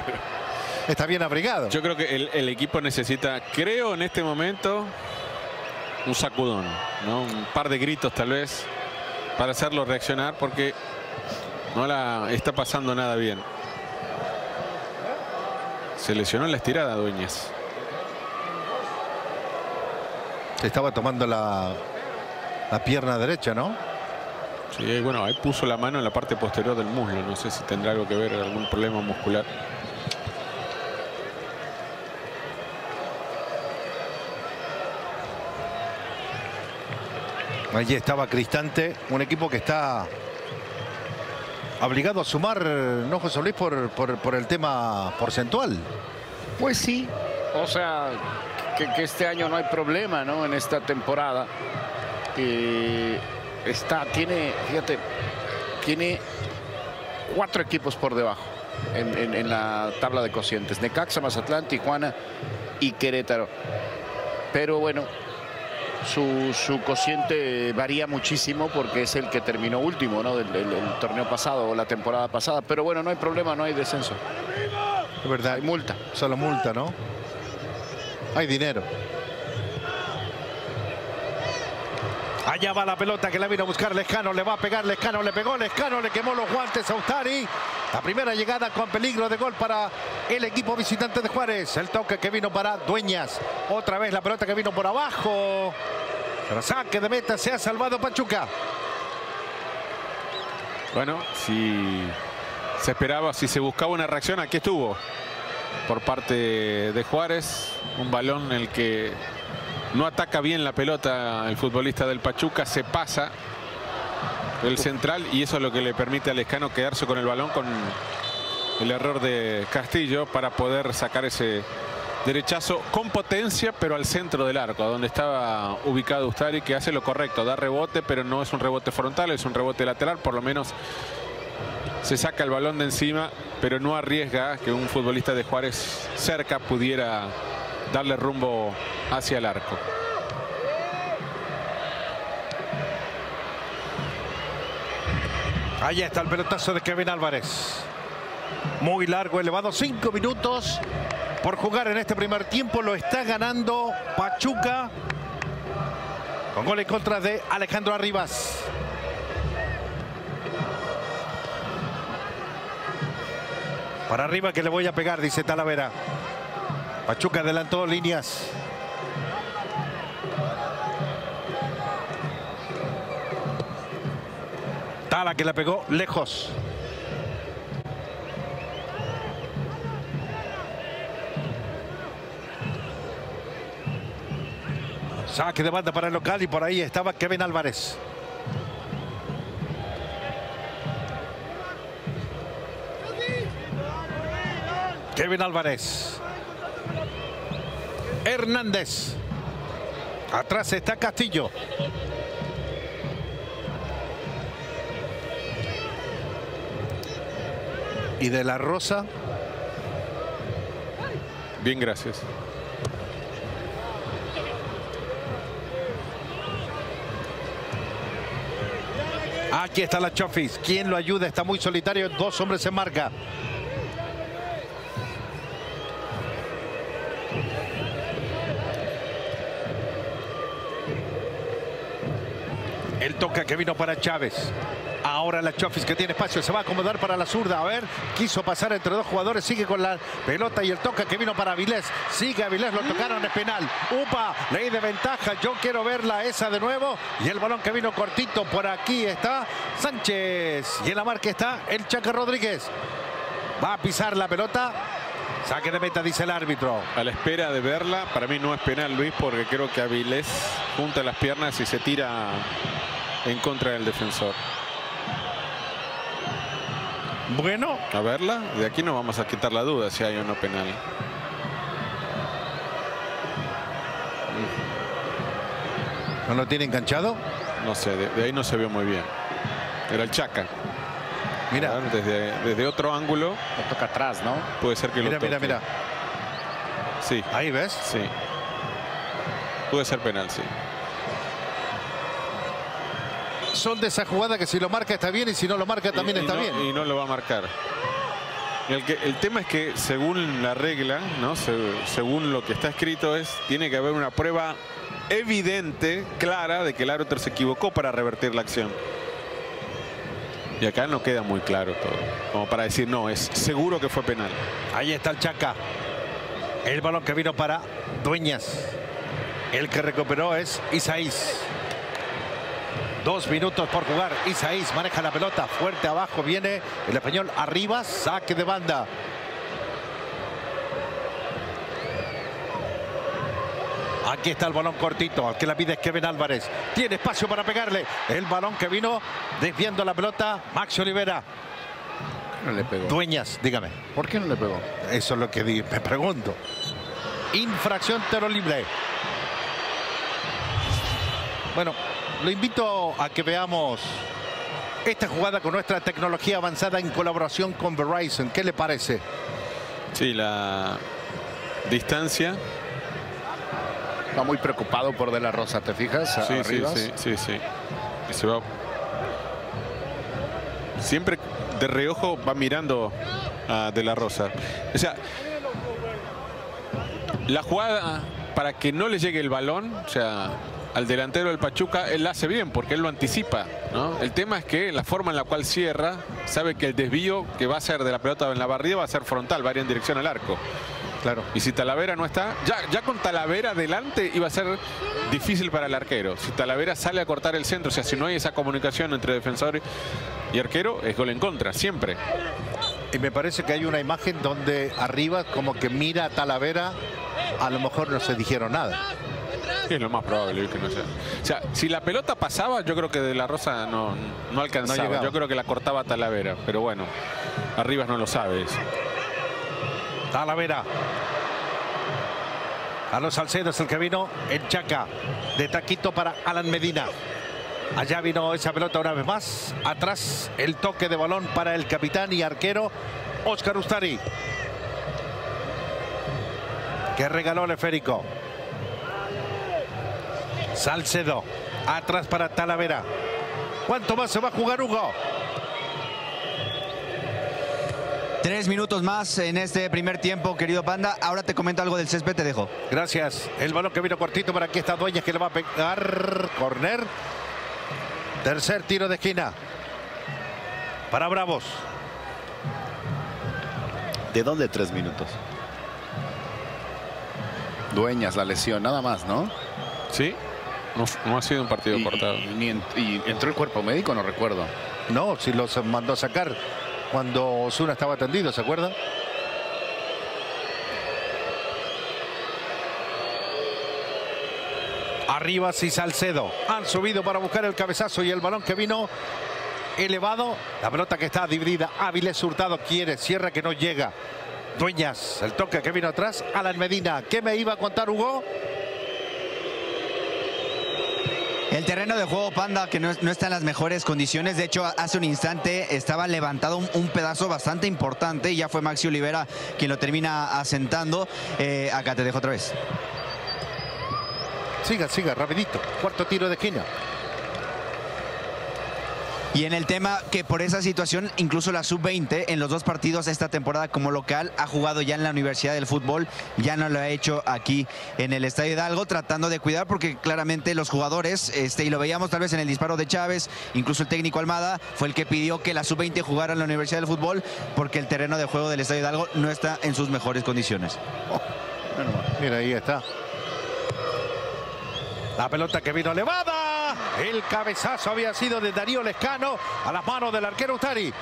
Está bien abrigado. Yo creo que el, equipo necesita, creo en este momento, un sacudón, ¿no? Un par de gritos tal vez para hacerlo reaccionar porque no la está pasando nada bien. Se lesionó en la estirada, Dueñas. Se estaba tomando la, la pierna derecha, ¿no? Sí, bueno, ahí puso la mano en la parte posterior del muslo. No sé si tendrá algo que ver, algún problema muscular. Allí estaba Cristante, un equipo que está obligado a sumar, no José Luis, por, por, por el tema porcentual. Pues sí, o sea, que, que este año no hay problema, ¿no? En esta temporada. Eh, está, tiene, fíjate, tiene cuatro equipos por debajo en, en- en la tabla de cocientes. Necaxa, Mazatlán, Tijuana y Querétaro. Pero bueno, su, su cociente varía muchísimo porque es el que terminó último, ¿no? Del, del- del torneo pasado o la temporada pasada. Pero bueno, no hay problema, no hay descenso. Es verdad. Hay multa. Solo multa, ¿no? Hay dinero. Allá va la pelota que la vino a buscar Lescano. Le va a pegar Lescano. Le pegó Lescano. Le quemó los guantes a Ustari. La primera llegada con peligro de gol para el equipo visitante de Juárez. El toque que vino para Dueñas. Otra vez la pelota que vino por abajo. Pero saque de meta. Se ha salvado Pachuca. Bueno, si se esperaba, si se buscaba una reacción, aquí estuvo. Por parte de Juárez, un balón en el que no ataca bien la pelota el futbolista del Pachuca, se pasa el central y eso es lo que le permite a Lescano quedarse con el balón con el error de Castillo para poder sacar ese derechazo con potencia, pero al centro del arco, donde estaba ubicado Ustari, que hace lo correcto, da rebote, pero no es un rebote frontal, es un rebote lateral, por lo menos se saca el balón de encima, pero no arriesga que un futbolista de Juárez cerca pudiera darle rumbo hacia el arco. Allá está el pelotazo de Kevin Álvarez. Muy largo, elevado. Cinco minutos por jugar en este primer tiempo. Lo está ganando Pachuca. Con gol en contra de Alejandro Arribas. Para arriba que le voy a pegar, dice Talavera. Pachuca adelantó líneas. Tala que la pegó lejos. Saque de banda para el local y por ahí estaba Kevin Álvarez. Kevin Álvarez. Hernández. Atrás está Castillo. Y de la Rosa. Bien, gracias. Aquí está la Chofis. ¿Quién lo ayuda? Está muy solitario. Dos hombres en marca. El toca que vino para Chávez. Ahora la Chofis que tiene espacio se va a acomodar para la zurda. A ver, quiso pasar entre dos jugadores. Sigue con la pelota y el toca que vino para Avilés. Sigue Avilés, lo tocaron, es penal. Upa, ley de ventaja. Yo quiero verla esa de nuevo. Y el balón que vino cortito por aquí está Sánchez. Y en la marca está el Chaca Rodríguez. Va a pisar la pelota. Saque de meta, dice el árbitro. A la espera de verla, para mí no es penal, Luis, porque creo que Avilés junta las piernas y se tira en contra del defensor. Bueno, A verla, de aquí no vamos a quitar la duda si hay o no penal. ¿no lo tiene enganchado? No sé, de, de ahí no se vio muy bien. Era el Chaca. Mira, Desde, desde otro ángulo Lo toca atrás, ¿no? puede ser que mira, lo mira, toque. mira. Sí, Ahí ves. sí. Puede ser penal, sí. Son de esa jugada que si lo marca está bien y si no lo marca también Y- y está no- bien. Y no lo va a marcar. El, que- el tema es que según la regla, ¿no? Se- según lo que está escrito, es tiene que haber una prueba evidente, clara, de que el árbitro se equivocó para revertir la acción. Y acá no queda muy claro todo. Como para decir, no, es seguro que fue penal. Ahí está el Chaca. El balón que vino para Dueñas. El que recuperó es Isaís. Dos minutos por jugar. Isaís maneja la pelota. Fuerte abajo viene el español. Arriba. Saque de banda. Aquí está el balón cortito. Al que la pide es Kevin Álvarez. Tiene espacio para pegarle. El balón que vino desviando la pelota. Maxi Olivera. No le pegó. Dueñas, dígame. ¿Por qué no le pegó? Eso es lo que me pregunto. Infracción tiro libre. Bueno, lo invito a que veamos esta jugada con nuestra tecnología avanzada en colaboración con Verizon. ¿Qué le parece? Sí, la distancia. Va muy preocupado por De La Rosa, ¿te fijas? Sí, sí, Arribas. sí, sí, sí. Y se va. Siempre de reojo va mirando a De La Rosa. O sea, la jugada para que no le llegue el balón, o sea, al delantero del Pachuca, él la hace bien porque él lo anticipa. ¿no? El tema es que la forma en la cual cierra, sabe que el desvío que va a ser de la pelota en la barrida va a ser frontal, va a ir en dirección al arco. Claro. Y si Talavera no está, ya, ya con Talavera delante iba a ser difícil para el arquero. Si Talavera sale a cortar el centro, o sea, si no hay esa comunicación entre defensor y arquero, es gol en contra, siempre. Y me parece que hay una imagen donde arriba como que mira a Talavera. A lo mejor no se dijeron nada. Es lo más probable que no sea. O sea, si la pelota pasaba, yo creo que De La Rosa no, no alcanzaba. yo creo que la cortaba Talavera, pero bueno, Arribas no lo sabe eso. Talavera. Carlos Salcedo es el que vino en Chaca. De taquito para Alan Medina. Allá vino esa pelota una vez más. Atrás el toque de balón para el capitán y arquero Oscar Ustari. Que regaló el esférico. Salcedo. Atrás para Talavera. ¿Cuánto más se va a jugar Hugo? Tres minutos más en este primer tiempo, querido Panda. Ahora te comento algo del césped, te dejo. Gracias. El balón que vino cortito para aquí está Dueñas que le va a pegar. Corner. Tercer tiro de esquina. Para Bravos. ¿De dónde tres minutos? Dueñas, la lesión, nada más, ¿no? ¿Sí? No, no ha sido un partido Y, cortado. y- ni en- y entró el cuerpo médico, no recuerdo. No, si los mandó a sacar cuando Osuna estaba tendido, ¿se acuerda? Arriba y Salcedo. Han subido para buscar el cabezazo y el balón que vino elevado. La pelota que está dividida. Áviles Hurtado quiere, cierra que no llega. Dueñas, el toque que vino atrás. Alan Medina. ¿Qué me iba a contar Hugo? El terreno de juego Panda que no, no está en las mejores condiciones. De hecho, hace un instante estaba levantado un, un pedazo bastante importante y ya fue Maxi Olivera quien lo termina asentando. Eh, acá te dejo otra vez. Siga, siga, rapidito. Cuarto tiro de esquina. Y en el tema que por esa situación, incluso la sub-20 en los dos partidos esta temporada como local ha jugado ya en la Universidad del Fútbol, ya no lo ha hecho aquí en el Estadio Hidalgo, tratando de cuidar porque claramente los jugadores, este, y lo veíamos tal vez en el disparo de Chávez, incluso el técnico Almada fue el que pidió que la sub-20 jugara en la Universidad del Fútbol porque el terreno de juego del Estadio Hidalgo no está en sus mejores condiciones. Mira, ahí está. La pelota que vino elevada. El cabezazo había sido de Darío Lescano a las manos del arquero Utari.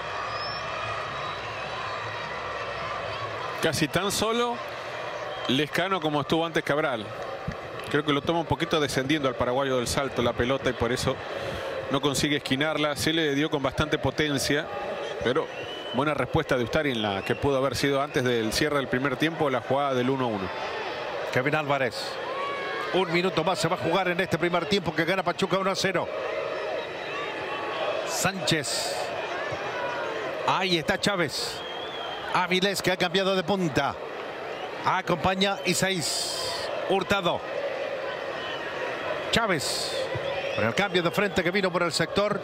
Casi tan solo Lescano como estuvo antes Cabral. Creo que lo toma un poquito descendiendo al paraguayo del salto la pelota y por eso no consigue esquinarla. Se le dio con bastante potencia, pero buena respuesta de Ustari en la que pudo haber sido antes del cierre del primer tiempo la jugada del 1-1. Kevin Álvarez. Un minuto más se va a jugar en este primer tiempo que gana Pachuca 1 a 0. Sánchez. Ahí está Chávez. Áviles que ha cambiado de punta. Acompaña Isaís. Hurtado. Chávez. Con el cambio de frente que vino por el sector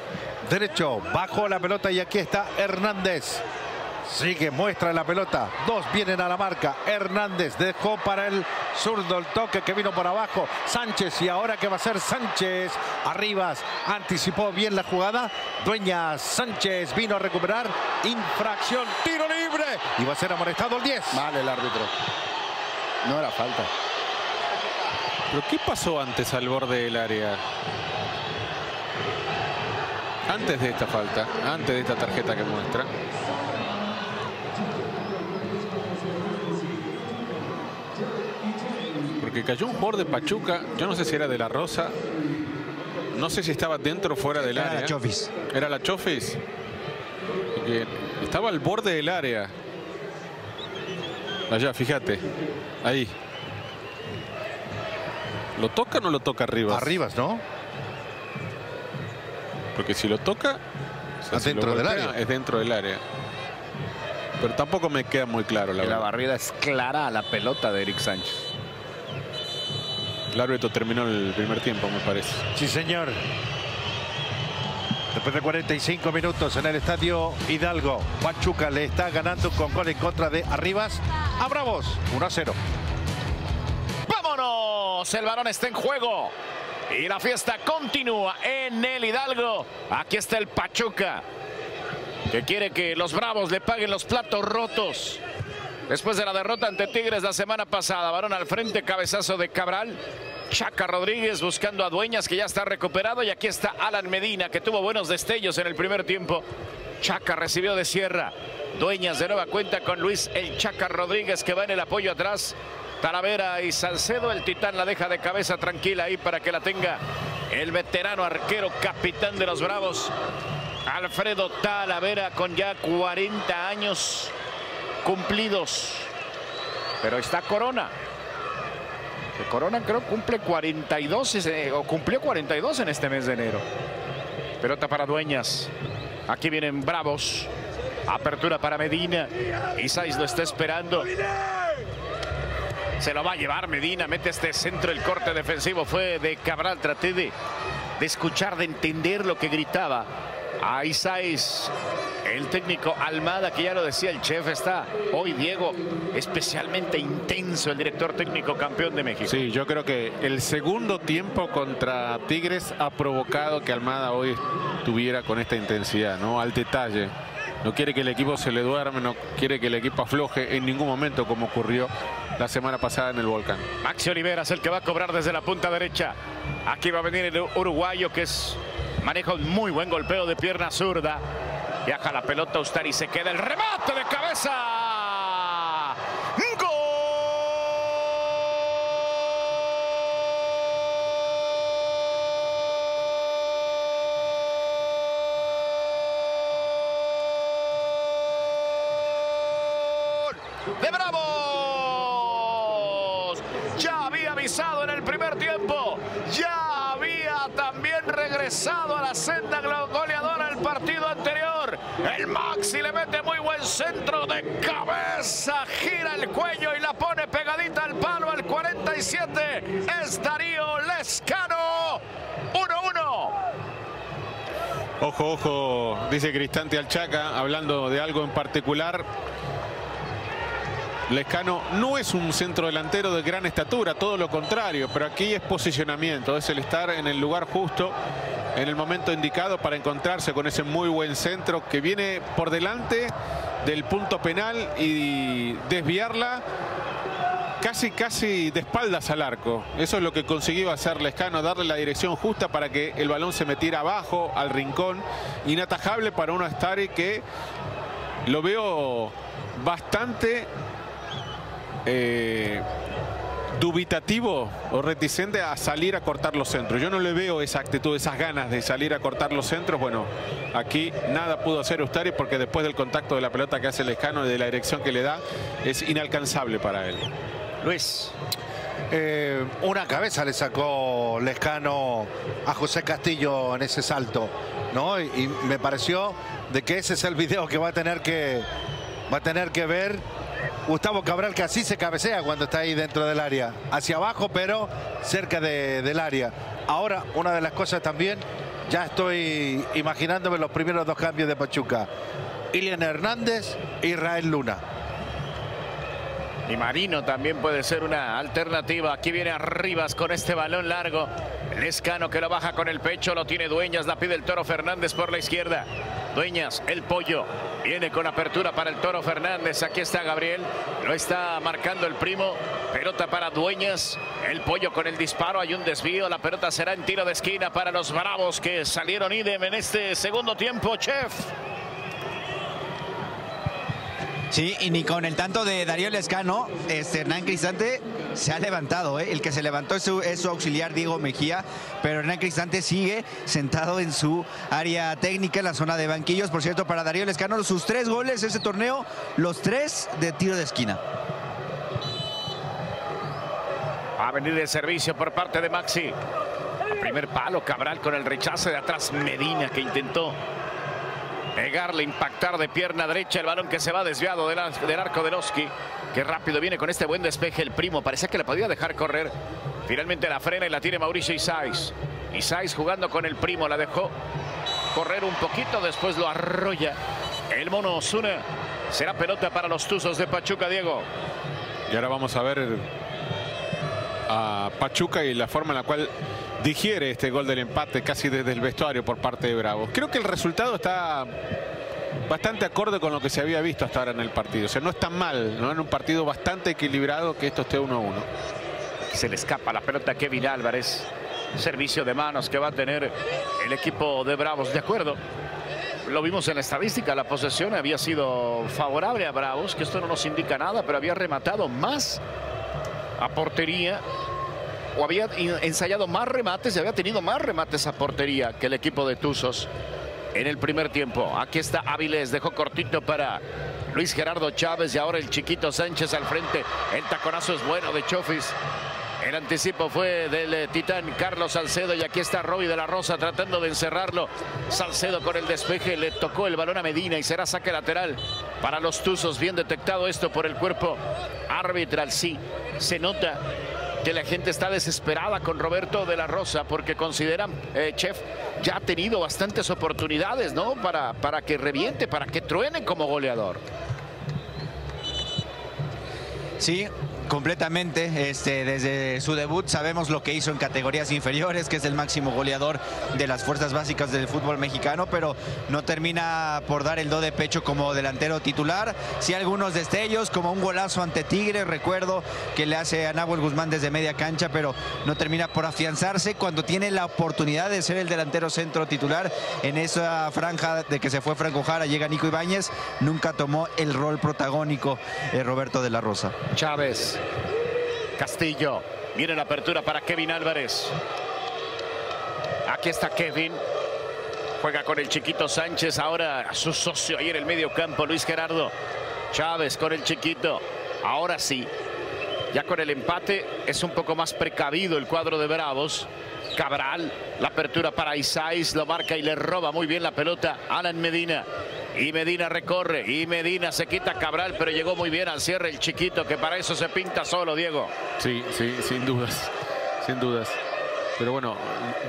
derecho. Bajo la pelota y aquí está Hernández. Sigue, muestra la pelota. Dos vienen a la marca. Hernández dejó para el zurdo el toque que vino por abajo. Sánchez y ahora que va a ser Sánchez. Arribas anticipó bien la jugada. Dueña Sánchez vino a recuperar. Infracción, tiro libre. Y va a ser amonestado el 10. Mal el árbitro. No era falta. ¿Pero qué pasó antes al borde del área? Antes de esta falta, antes de esta tarjeta que muestra. Porque cayó un jugador de Pachuca, yo no sé si era de la Rosa, no sé si estaba dentro o fuera del Era área. la Chofis. Era la Chofis. Que estaba al borde del área. Allá, fíjate. Ahí. ¿Lo toca o no lo toca arriba? Arribas, ¿no? Porque si lo toca, o sea, lo dentro del área. Es dentro del área. Pero tampoco me queda muy claro, la La verdad. barrida es clara a la pelota de Eric Sánchez. El árbitro terminó el primer tiempo, me parece. Sí, señor. Después de 45 minutos en el estadio Hidalgo, Pachuca le está ganando con gol en contra de Arribas a Bravos. 1 a 0. ¡Vámonos! El balón está en juego. Y la fiesta continúa en el Hidalgo. Aquí está el Pachuca. Que quiere que los Bravos le paguen los platos rotos. Después de la derrota ante Tigres la semana pasada. Varón al frente, cabezazo de Cabral. Chaca Rodríguez buscando a Dueñas que ya está recuperado. Y aquí está Alan Medina que tuvo buenos destellos en el primer tiempo. Chaca recibió de Sierra. Dueñas de nueva cuenta con Luis el Chaca Rodríguez que va en el apoyo atrás. Talavera y Salcedo. El Titán la deja de cabeza tranquila ahí para que la tenga el veterano arquero capitán de los Bravos. Alfredo Talavera con ya 40 años cumplidos. Pero está Corona. Corona creo cumple 42 ese- o cumplió 42 en este mes de enero. Pelota para Dueñas. Aquí vienen Bravos. Apertura para Medina. Isais lo está esperando. Se lo va a llevar Medina. Mete este centro. El corte defensivo fue de Cabral. Traté de escuchar, de entender lo que gritaba. A Isais, el técnico Almada, que ya lo decía el chef, está hoy, Diego, especialmente intenso, el director técnico campeón de México. Sí, yo creo que el segundo tiempo contra Tigres ha provocado que Almada hoy estuviera con esta intensidad, ¿no? Al detalle. No quiere que el equipo se le duerme, no quiere que el equipo afloje en ningún momento como ocurrió la semana pasada en el Volcán. Maxi Oliveras, el que va a cobrar desde la punta derecha. Aquí va a venir el uruguayo que es maneja un muy buen golpeo de pierna zurda. Viaja la pelota Ustari, se queda el remate de cabeza. De Bravos. Ya había avisado en regresado a la senda goleadora el partido anterior. El Maxi le mete muy buen centro de cabeza. Gira el cuello y la pone pegadita al palo al 47. Es Darío Lescano. 1-1. Ojo, ojo, dice Cristante Alchaca, hablando de algo en particular. Lescano no es un centro delantero de gran estatura, todo lo contrario, pero aquí es posicionamiento, es el estar en el lugar justo, en el momento indicado para encontrarse con ese muy buen centro que viene por delante del punto penal y desviarla casi casi de espaldas al arco. Eso es lo que consiguió hacer Lescano, darle la dirección justa para que el balón se metiera abajo, al rincón. Inatajable para un Astari que lo veo bastante eh, dubitativo o reticente a salir a cortar los centros. Yo no le veo esa actitud, esas ganas de salir a cortar los centros. Bueno, aquí nada pudo hacer Ustari porque después del contacto de la pelota que hace Lescano y de la dirección que le da, es inalcanzable para él. Luis. Eh, una cabeza le sacó Lescano a José Castillo en ese salto, ¿no? Y, y me pareció de que ese es el video que va a tener que va a tener que ver Gustavo Cabral, que así se cabecea cuando está ahí dentro del área, hacia abajo, pero cerca de- del área. Ahora, una de las cosas también, ya estoy imaginándome los primeros dos cambios de Pachuca. Ilian Hernández, Israel Luna. Y Marino también puede ser una alternativa. Aquí viene Arribas con este balón largo. Lescano que lo baja con el pecho, lo tiene Dueñas, la pide el Toro Fernández por la izquierda. Dueñas, el pollo. Viene con apertura para el Toro Fernández. Aquí está Gabriel. Lo está marcando el primo. Pelota para Dueñas. El pollo con el disparo. Hay un desvío. La pelota será en tiro de esquina para los Bravos que salieron idem en este segundo tiempo, chef. Sí, y ni con el tanto de Darío Lescano, este Hernán Cristante se ha levantado. ¿eh? El que se levantó es su, auxiliar Diego Mejía, pero Hernán Cristante sigue sentado en su área técnica, en la zona de banquillos. Por cierto, para Darío Lescano, sus tres goles ese torneo, los tres de tiro de esquina. Va a venir de servicio por parte de Maxi. A primer palo, Cabral con el rechazo de atrás, Medina que intentó pegarle, impactar de pierna derecha el balón que se va desviado del, arco de Loski. Que rápido viene con este buen despeje el primo. Parecía que le podía dejar correr. Finalmente la frena y la tiene Mauricio Isais. Isais jugando con el primo. La dejó correr un poquito. Después lo arrolla. El mono Osuna. Será pelota para los Tuzos de Pachuca, Diego. Y ahora vamos a ver a Pachuca y la forma en la cual digiere este gol del empate casi desde el vestuario por parte de Bravos. Creo que el resultado está bastante acorde con lo que se había visto hasta ahora en el partido. O sea, no es tan mal, ¿no? En un partido bastante equilibrado que esto esté 1 a 1. Se le escapa la pelota a Kevin Álvarez. Servicio de manos que va a tener el equipo de Bravos. De acuerdo. Lo vimos en la estadística, la posesión había sido favorable a Bravos, que esto no nos indica nada, pero había rematado más a portería o había ensayado más remates y había tenido más remates a portería que el equipo de Tuzos en el primer tiempo. Aquí está Áviles, dejó cortito para Luis Gerardo Chávez y ahora el chiquito Sánchez al frente. El taconazo es bueno de Chofis. El anticipo fue del eh, titán Carlos Salcedo y aquí está Roy de la Rosa tratando de encerrarlo. Salcedo con el despeje, le tocó el balón a Medina y será saque lateral para los Tuzos. Bien detectado esto por el cuerpo arbitral. Sí, se nota que la gente está desesperada con Roberto de la Rosa porque consideran, eh, Chef, ya ha tenido bastantes oportunidades, ¿no? Para, para que reviente, para que truene como goleador. Sí, completamente. Este, desde su debut sabemos lo que hizo en categorías inferiores, que es el máximo goleador de las fuerzas básicas del fútbol mexicano, pero no termina por dar el do de pecho como delantero titular. Sí algunos destellos, como un golazo ante Tigre, recuerdo que le hace a Nahuel Guzmán desde media cancha, pero no termina por afianzarse cuando tiene la oportunidad de ser el delantero centro titular en esa franja de que se fue Franco Jara, llega Nico Ibáñez, nunca tomó el rol protagónico eh, Roberto de la Rosa. Chávez. Castillo. Viene la apertura para Kevin Álvarez. Aquí está Kevin. Juega con el chiquito Sánchez. Ahora su socio ahí en el medio campo, Luis Gerardo. Chávez con el chiquito. Ahora sí. Ya con el empate es un poco más precavido el cuadro de Bravos. Cabral, la apertura para Isais, lo marca y le roba muy bien la pelota Alan Medina. Y Medina recorre, y Medina se quita Cabral, pero llegó muy bien al cierre el chiquito, que para eso se pinta solo, Diego. Sí, sí, sin dudas, sin dudas. Pero bueno,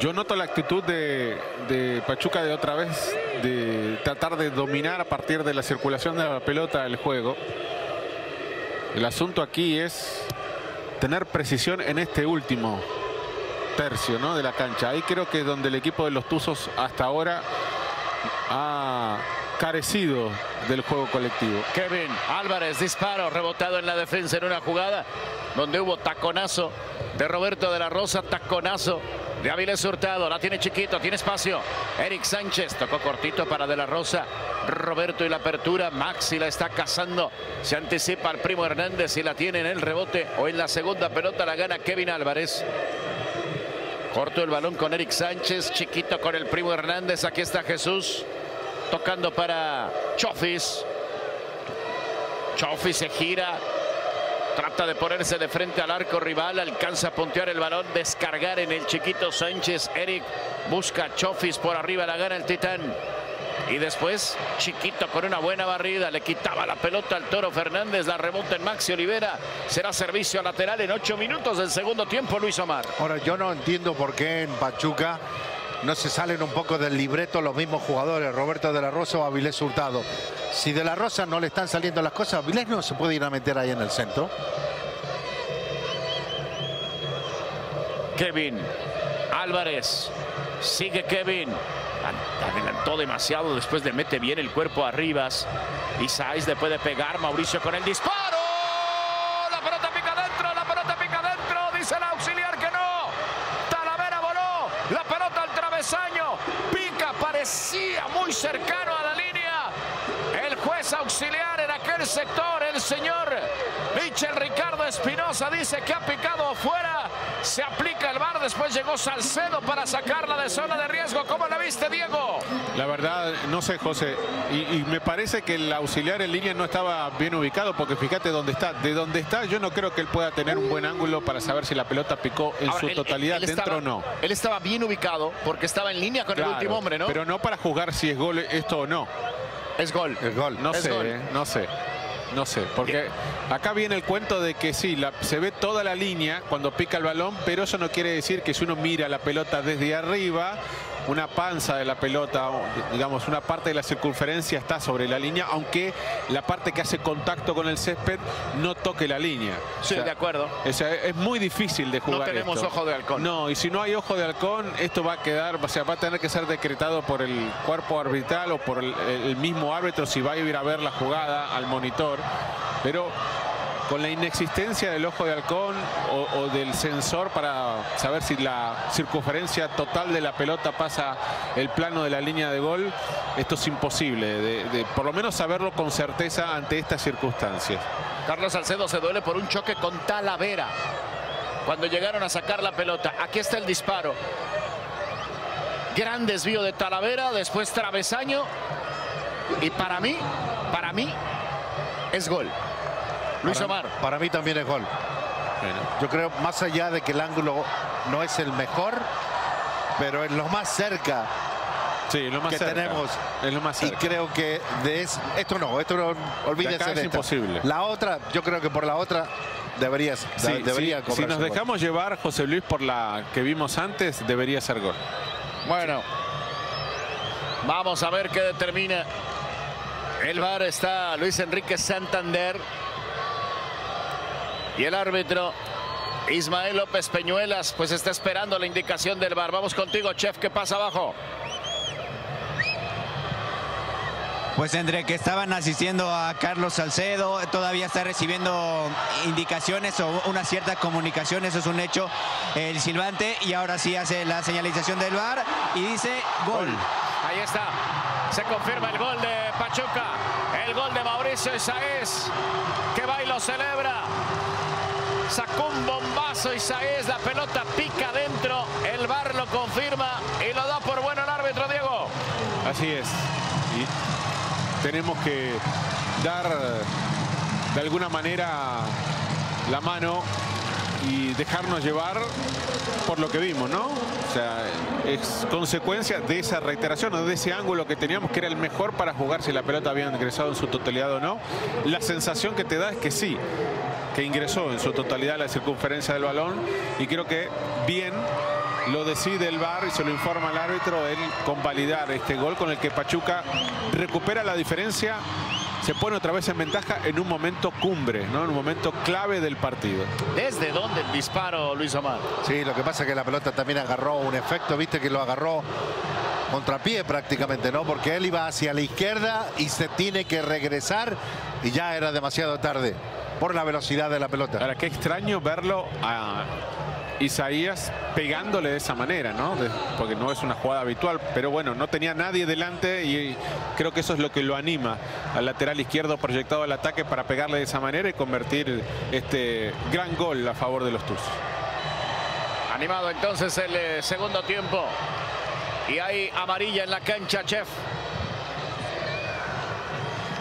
yo noto la actitud de, Pachuca de otra vez, de tratar de dominar a partir de la circulación de la pelota el juego. El asunto aquí es tener precisión en este último tercio ¿no? de la cancha. Ahí creo que es donde el equipo de los Tuzos hasta ahora ha carecido del juego colectivo. Kevin Álvarez, disparo, rebotado en la defensa en una jugada donde hubo taconazo de Roberto de la Rosa, taconazo de Avilés Hurtado, la tiene chiquito, tiene espacio. Eric Sánchez tocó cortito para De la Rosa. Roberto y la apertura, Maxi la está cazando. Se anticipa al primo Hernández y la tiene en el rebote o en la segunda pelota la gana Kevin Álvarez. Corto el balón con Eric Sánchez, chiquito con el primo Hernández. Aquí está Jesús tocando para Chofis. Chofis se gira, trata de ponerse de frente al arco rival, alcanza a puntear el balón, descargar en el chiquito Sánchez. Eric busca Chofis por arriba, la gana el Titán. Y después, chiquito con una buena barrida, le quitaba la pelota al Toro Fernández, la remonta en Maxi Olivera. Será servicio lateral en ocho minutos del segundo tiempo, Luis Omar. Ahora, yo no entiendo por qué en Pachuca no se salen un poco del libreto los mismos jugadores, Roberto de la Rosa o Avilés Hurtado. Si de la Rosa no le están saliendo las cosas, Avilés no se puede ir a meter ahí en el centro. Kevin Álvarez, sigue Kevin, Adelantó demasiado, después le mete bien el cuerpo arriba. Isaías le puede pegar, Mauricio con el disparo. La pelota pica adentro, la pelota pica adentro, dice el auxiliar que no. Talavera voló, la pelota al travesaño, pica, parecía muy cercano a la línea. Auxiliar en aquel sector, el señor Michel Ricardo Espinosa dice que ha picado afuera. Se aplica el bar, después llegó Salcedo para sacarla de zona de riesgo. ¿Cómo la viste, Diego? La verdad, no sé, José. Y, y, me parece que el auxiliar en línea no estaba bien ubicado, porque fíjate dónde está. De dónde está, yo no creo que él pueda tener un buen ángulo para saber si la pelota picó en Ahora, su él- totalidad él dentro estaba- o no. Él estaba bien ubicado porque estaba en línea con Claro, el último hombre, ¿no? Pero no para juzgar si es gol esto o no. Es gol. El gol. No Es sé, gol. eh, no sé. No sé, porque acá viene el cuento de que sí, la- se ve toda la línea cuando pica el balón, pero eso no quiere decir que si uno mira la pelota desde arriba, una panza de la pelota, digamos, una parte de la circunferencia está sobre la línea, aunque la parte que hace contacto con el césped no toque la línea. O Sí, sea, de acuerdo. o sea, es muy difícil de jugar tenemos esto. ojo de halcón. No, y si no hay ojo de halcón, esto va a quedar, o sea, va a tener que ser decretado por el cuerpo arbitral o por el, el mismo árbitro si va a ir a ver la jugada al monitor. Pero con la inexistencia del ojo de halcón o, del sensor para saber si la circunferencia total de la pelota pasa el plano de la línea de gol, esto es imposible, por lo menos saberlo con certeza ante estas circunstancias. Carlos Salcedo se duele por un choque con Talavera. Cuando llegaron a sacar la pelota. Aquí está el disparo. Gran desvío de Talavera, después travesaño. Y para mí, para mí, es gol. Luis Para- Omar. Para mí también es gol. Bueno. Yo creo, más allá de que el ángulo no es el mejor, pero es lo más cerca Sí, lo más que cerca. tenemos. Es lo más Y cerca. creo que de es- esto no, esto no, olvídese De acá es imposible. La otra, yo creo que por la otra deberías, Sí, de- debería sí, si nos gol. dejamos llevar, José Luis, por la que vimos antes, debería ser gol. Bueno, vamos a ver qué determina. El VAR está Luis Enrique Santander. Y el árbitro Ismael López Peñuelas, pues está esperando la indicación del VAR. Vamos contigo, chef, ¿qué pasa abajo? Pues entre que estaban asistiendo a Carlos Salcedo, todavía está recibiendo indicaciones o una cierta comunicación, eso es un hecho, el silbante, y ahora sí hace la señalización del VAR y dice gol. Ahí está. Se confirma el gol de Pachuca. El gol de Mauricio Isaías, que va y lo celebra. Sacó un bombazo Isaías, la pelota pica adentro. El VAR lo confirma y lo da por bueno el árbitro, Diego. Así es. Y tenemos que dar de alguna manera la mano y dejarnos llevar por lo que vimos, ¿no? O sea, es consecuencia de esa reiteración o de ese ángulo que teníamos que era el mejor para jugar si la pelota había ingresado en su totalidad o no. La sensación que te da es que sí, que ingresó en su totalidad la circunferencia del balón y creo que bien lo decide el VAR y se lo informa al árbitro él convalidar este gol con el que Pachuca recupera la diferencia se pone otra vez en ventaja en un momento cumbre, ¿no? en un momento clave del partido. ¿Desde dónde el disparo, Luis Omar? Sí, lo que pasa es que la pelota también agarró un efecto, viste que lo agarró contrapié prácticamente, ¿no? Porque él iba hacia la izquierda y se tiene que regresar y ya era demasiado tarde por la velocidad de la pelota. Ahora, qué extraño verlo a Isaías pegándole de esa manera, ¿no? Porque no es una jugada habitual, pero bueno, no tenía nadie delante y creo que eso es lo que lo anima al lateral izquierdo proyectado al ataque para pegarle de esa manera y convertir este gran gol a favor de los Tuzos. Animado entonces el eh, segundo tiempo. Y hay amarilla en la cancha, chef.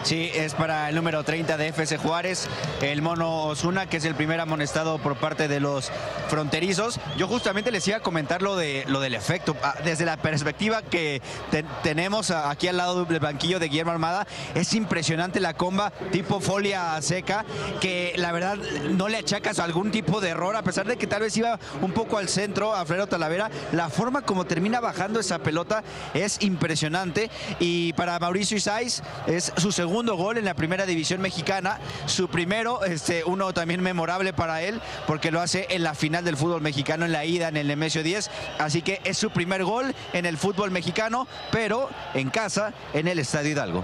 Sí, es para el número 30 de FC Juárez, el mono Osuna, que es el primer amonestado por parte de los fronterizos. Yo justamente les iba a comentar lo, de, lo del efecto. Ah, Desde la perspectiva que te- tenemos aquí al lado del banquillo de Guillermo Armada, es impresionante la comba tipo folia seca, que la verdad no le achacas algún tipo de error, a pesar de que tal vez iba un poco al centro, a Fredo Talavera. La forma como termina bajando esa pelota es impresionante. Y para Mauricio Isais es su segundo segundo gol en la primera división mexicana, su primero, este, uno también memorable para él, porque lo hace en la final del fútbol mexicano, en la ida en el Nemesio 10, así que es su primer gol en el fútbol mexicano, pero en casa, en el Estadio Hidalgo.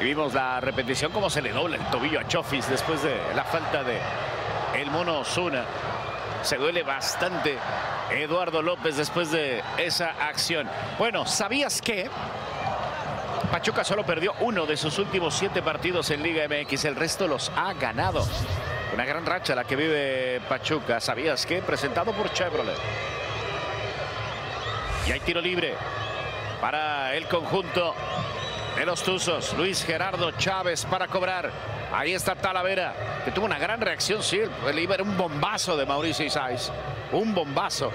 Y vimos la repetición, cómo se le dobla el tobillo a Chofis después de la falta de el mono Osuna. Se duele bastante Eduardo López después de esa acción. Bueno, ¿sabías que Pachuca solo perdió uno de sus últimos siete partidos en Liga MX? El resto los ha ganado. Una gran racha la que vive Pachuca. ¿Sabías que? Presentado por Chevrolet. Y hay tiro libre para el conjunto de los Tuzos. Luis Gerardo Chávez para cobrar. Ahí está Talavera, que tuvo una gran reacción, sí. El iba era un bombazo de Mauricio Isais. Un bombazo.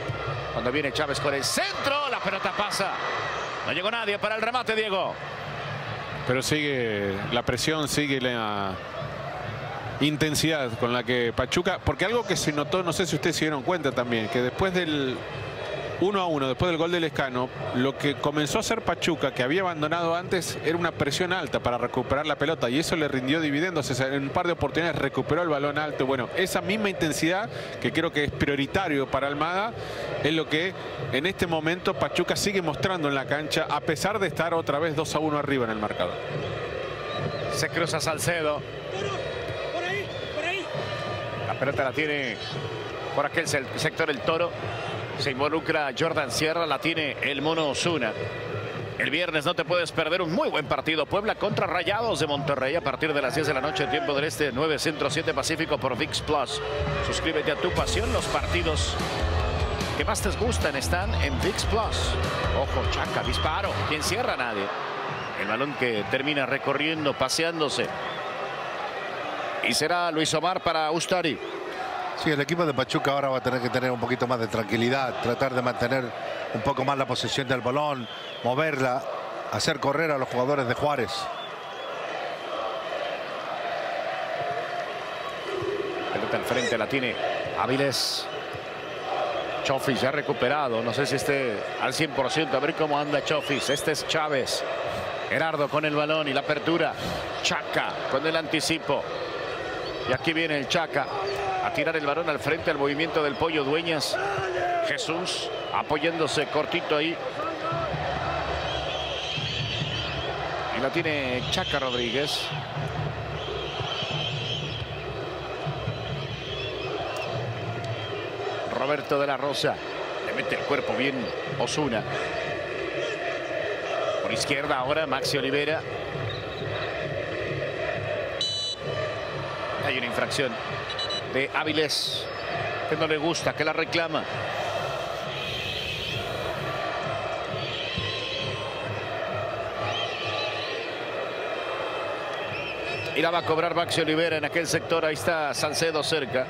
Cuando viene Chávez con el centro, la pelota pasa. No llegó nadie para el remate, Diego. Pero sigue la presión, sigue la intensidad con la que Pachuca, porque algo que se notó, no sé si ustedes se dieron cuenta también, que después del 1 a 1 después del gol del Escano, lo que comenzó a hacer Pachuca, que había abandonado antes, era una presión alta para recuperar la pelota y eso le rindió dividendos. En un par de oportunidades recuperó el balón alto. Bueno, esa misma intensidad, que creo que es prioritario para Almada, es lo que en este momento Pachuca sigue mostrando en la cancha, a pesar de estar otra vez 2 a 1 arriba en el marcador. Se cruza Salcedo. La pelota la tiene por aquel sector el Toro. Se involucra Jordan Sierra, la tiene el Mono Osuna. El viernes no te puedes perder un muy buen partido. Puebla contra Rayados de Monterrey a partir de las 10 de la noche, tiempo del este, 9 Centro 7 Pacífico por VIX Plus. Suscríbete a tu pasión. Los partidos que más te gustan están en VIX Plus. Ojo, Chaca, disparo. ¿Quién cierra? Nadie. El balón que termina recorriendo, paseándose. Y será Luis Omar para Ustari. Sí, el equipo de Pachuca ahora va a tener que tener un poquito más de tranquilidad, tratar de mantener un poco más la posesión del balón, moverla, hacer correr a los jugadores de Juárez. Pelota al frente, la tiene Áviles. Chofis ya recuperado, no sé si esté al 100%, a ver cómo anda Chofis. Este es Chávez. Gerardo con el balón y la apertura. Chaca con el anticipo. Y aquí viene el Chaca a tirar el balón al frente al movimiento del Pollo Dueñas. Jesús apoyándose cortito ahí. Y la tiene Chaca Rodríguez. Roberto de la Rosa. Le mete el cuerpo bien Osuna. Por izquierda ahora Maxi Olivera. Hay una infracción de Áviles que no le gusta, que la reclama. Y la va a cobrar Maxi Olivera en aquel sector. Ahí está Salcedo cerca.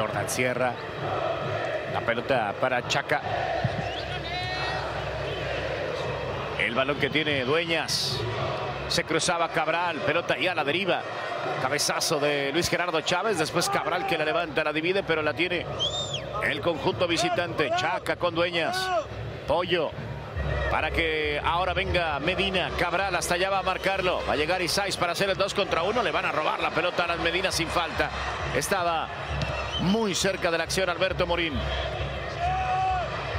Jordan Sierra. La pelota para Chaca. El balón que tiene Dueñas. Se cruzaba Cabral. Pelota ya a la deriva. Cabezazo de Luis Gerardo Chávez. Después Cabral que la levanta, la divide, pero la tiene el conjunto visitante. Chaca con Dueñas. Pollo. Para que ahora venga Medina. Cabral hasta allá va a marcarlo. Va a llegar Isais para hacer el 2 contra 1. Le van a robar la pelota a las Medinas sin falta. Estaba muy cerca de la acción Alberto Morín.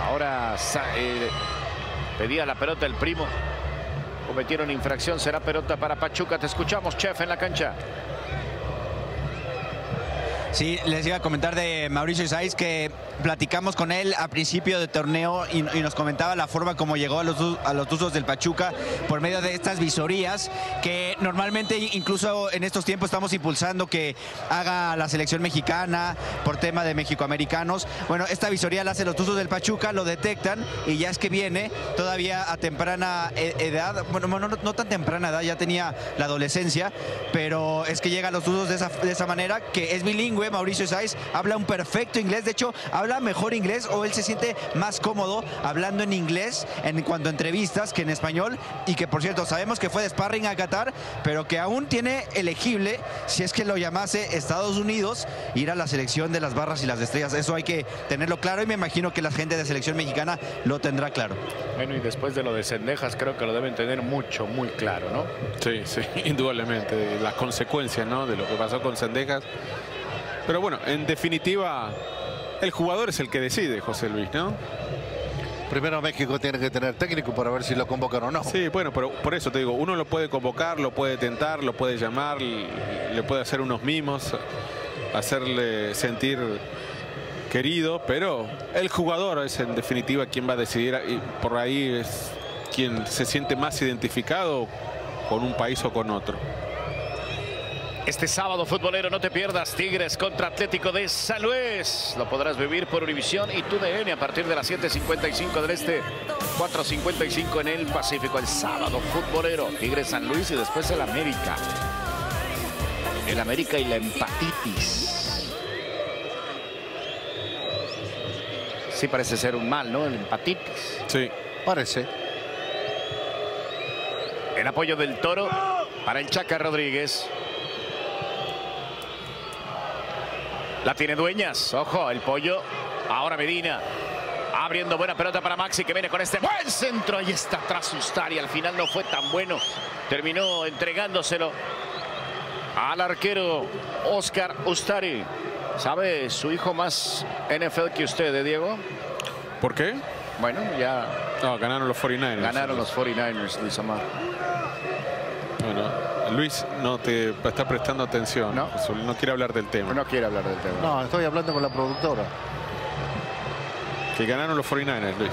Ahora eh, pedía la pelota el primo. Cometieron infracción, será pelota para Pachuca. Te escuchamos, chef, en la cancha. Sí, les iba a comentar de Mauricio Isais que platicamos con él a principio de torneo y, nos comentaba la forma como llegó a los, a los usos del Pachuca por medio de estas visorías que normalmente incluso en estos tiempos estamos impulsando que haga la selección mexicana por tema de mexicoamericanos. Bueno, esta visoría la hace los usos del Pachuca, lo detectan y ya es que viene todavía a temprana e, edad, bueno, no, no tan temprana edad, ya tenía la adolescencia, pero es que llega a los usos de esa, de esa manera que es bilingüe Mauricio Sáiz, habla un perfecto inglés, de hecho, habla mejor inglés o él se siente más cómodo hablando en inglés en cuanto a entrevistas que en español y que, por cierto, sabemos que fue de sparring a Qatar, pero que aún tiene elegible, si es que lo llamase Estados Unidos, ir a la selección de las barras y las estrellas. Eso hay que tenerlo claro y me imagino que la gente de selección mexicana lo tendrá claro. Bueno, y después de lo de Cendejas, creo que lo deben tener mucho, muy claro, ¿no? Sí, sí, indudablemente. Las consecuencias ¿no? de lo que pasó con Sendejas. Pero bueno, en definitiva, el jugador es el que decide, José Luis, ¿no? Primero México tiene que tener técnico para ver si lo convocan o no. Sí, bueno, pero por eso te digo, uno lo puede convocar, lo puede tentar, lo puede llamar, le puede hacer unos mimos, hacerle sentir querido, pero el jugador es en definitiva quien va a decidir y por ahí es quien se siente más identificado con un país o con otro. Este sábado futbolero no te pierdas Tigres contra Atlético de San Luis. Lo podrás vivir por Univisión y TUDN a partir de las 7.55 del Este, 4.55 en el Pacífico. El sábado futbolero Tigres San Luis y después el América. El América y la empatitis. Sí parece ser un mal, ¿no? El empatitis. Sí. Parece. El apoyo del Toro para el Chaca Rodríguez. La tiene Dueñas. Ojo, el pollo. Ahora Medina. Abriendo buena pelota para Maxi que viene con este buen centro. Ahí está tras Ustari. Al final no fue tan bueno. Terminó entregándoselo al arquero Oscar Ustari. ¿Sabe su hijo más NFL que usted, ¿eh, Diego? ¿Por qué? Bueno, ya No, ganaron los 49ers. ganaron los 49ers, Luis Amar. Bueno, Luis no te está prestando atención. No. No quiere hablar del tema. No quiere hablar del tema. No, estoy hablando con la productora. Que ganaron los 49ers, Luis.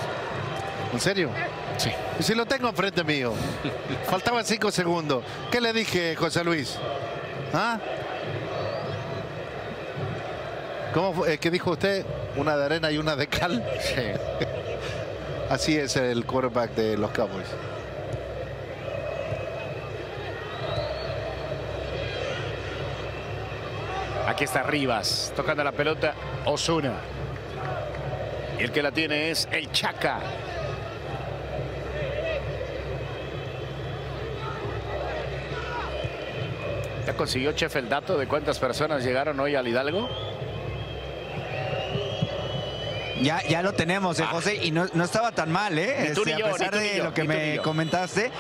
¿En serio? Sí. Y si lo tengo enfrente mío. Faltaban cinco segundos. ¿Qué le dije, José Luis? ¿Ah? ¿Cómo fue? Eh, ¿Qué dijo usted? Una de arena y una de cal. Sí. Así es el quarterback de los Cowboys. Aquí está Rivas, tocando la pelota, Osuna. Y el que la tiene es el Chaca. ¿Ya consiguió Chef el dato de cuántas personas llegaron hoy al Hidalgo? Ya, ya lo tenemos, eh, José, y no, no estaba tan mal, ¿eh? Este, a pesar de yo, lo que me comentaste.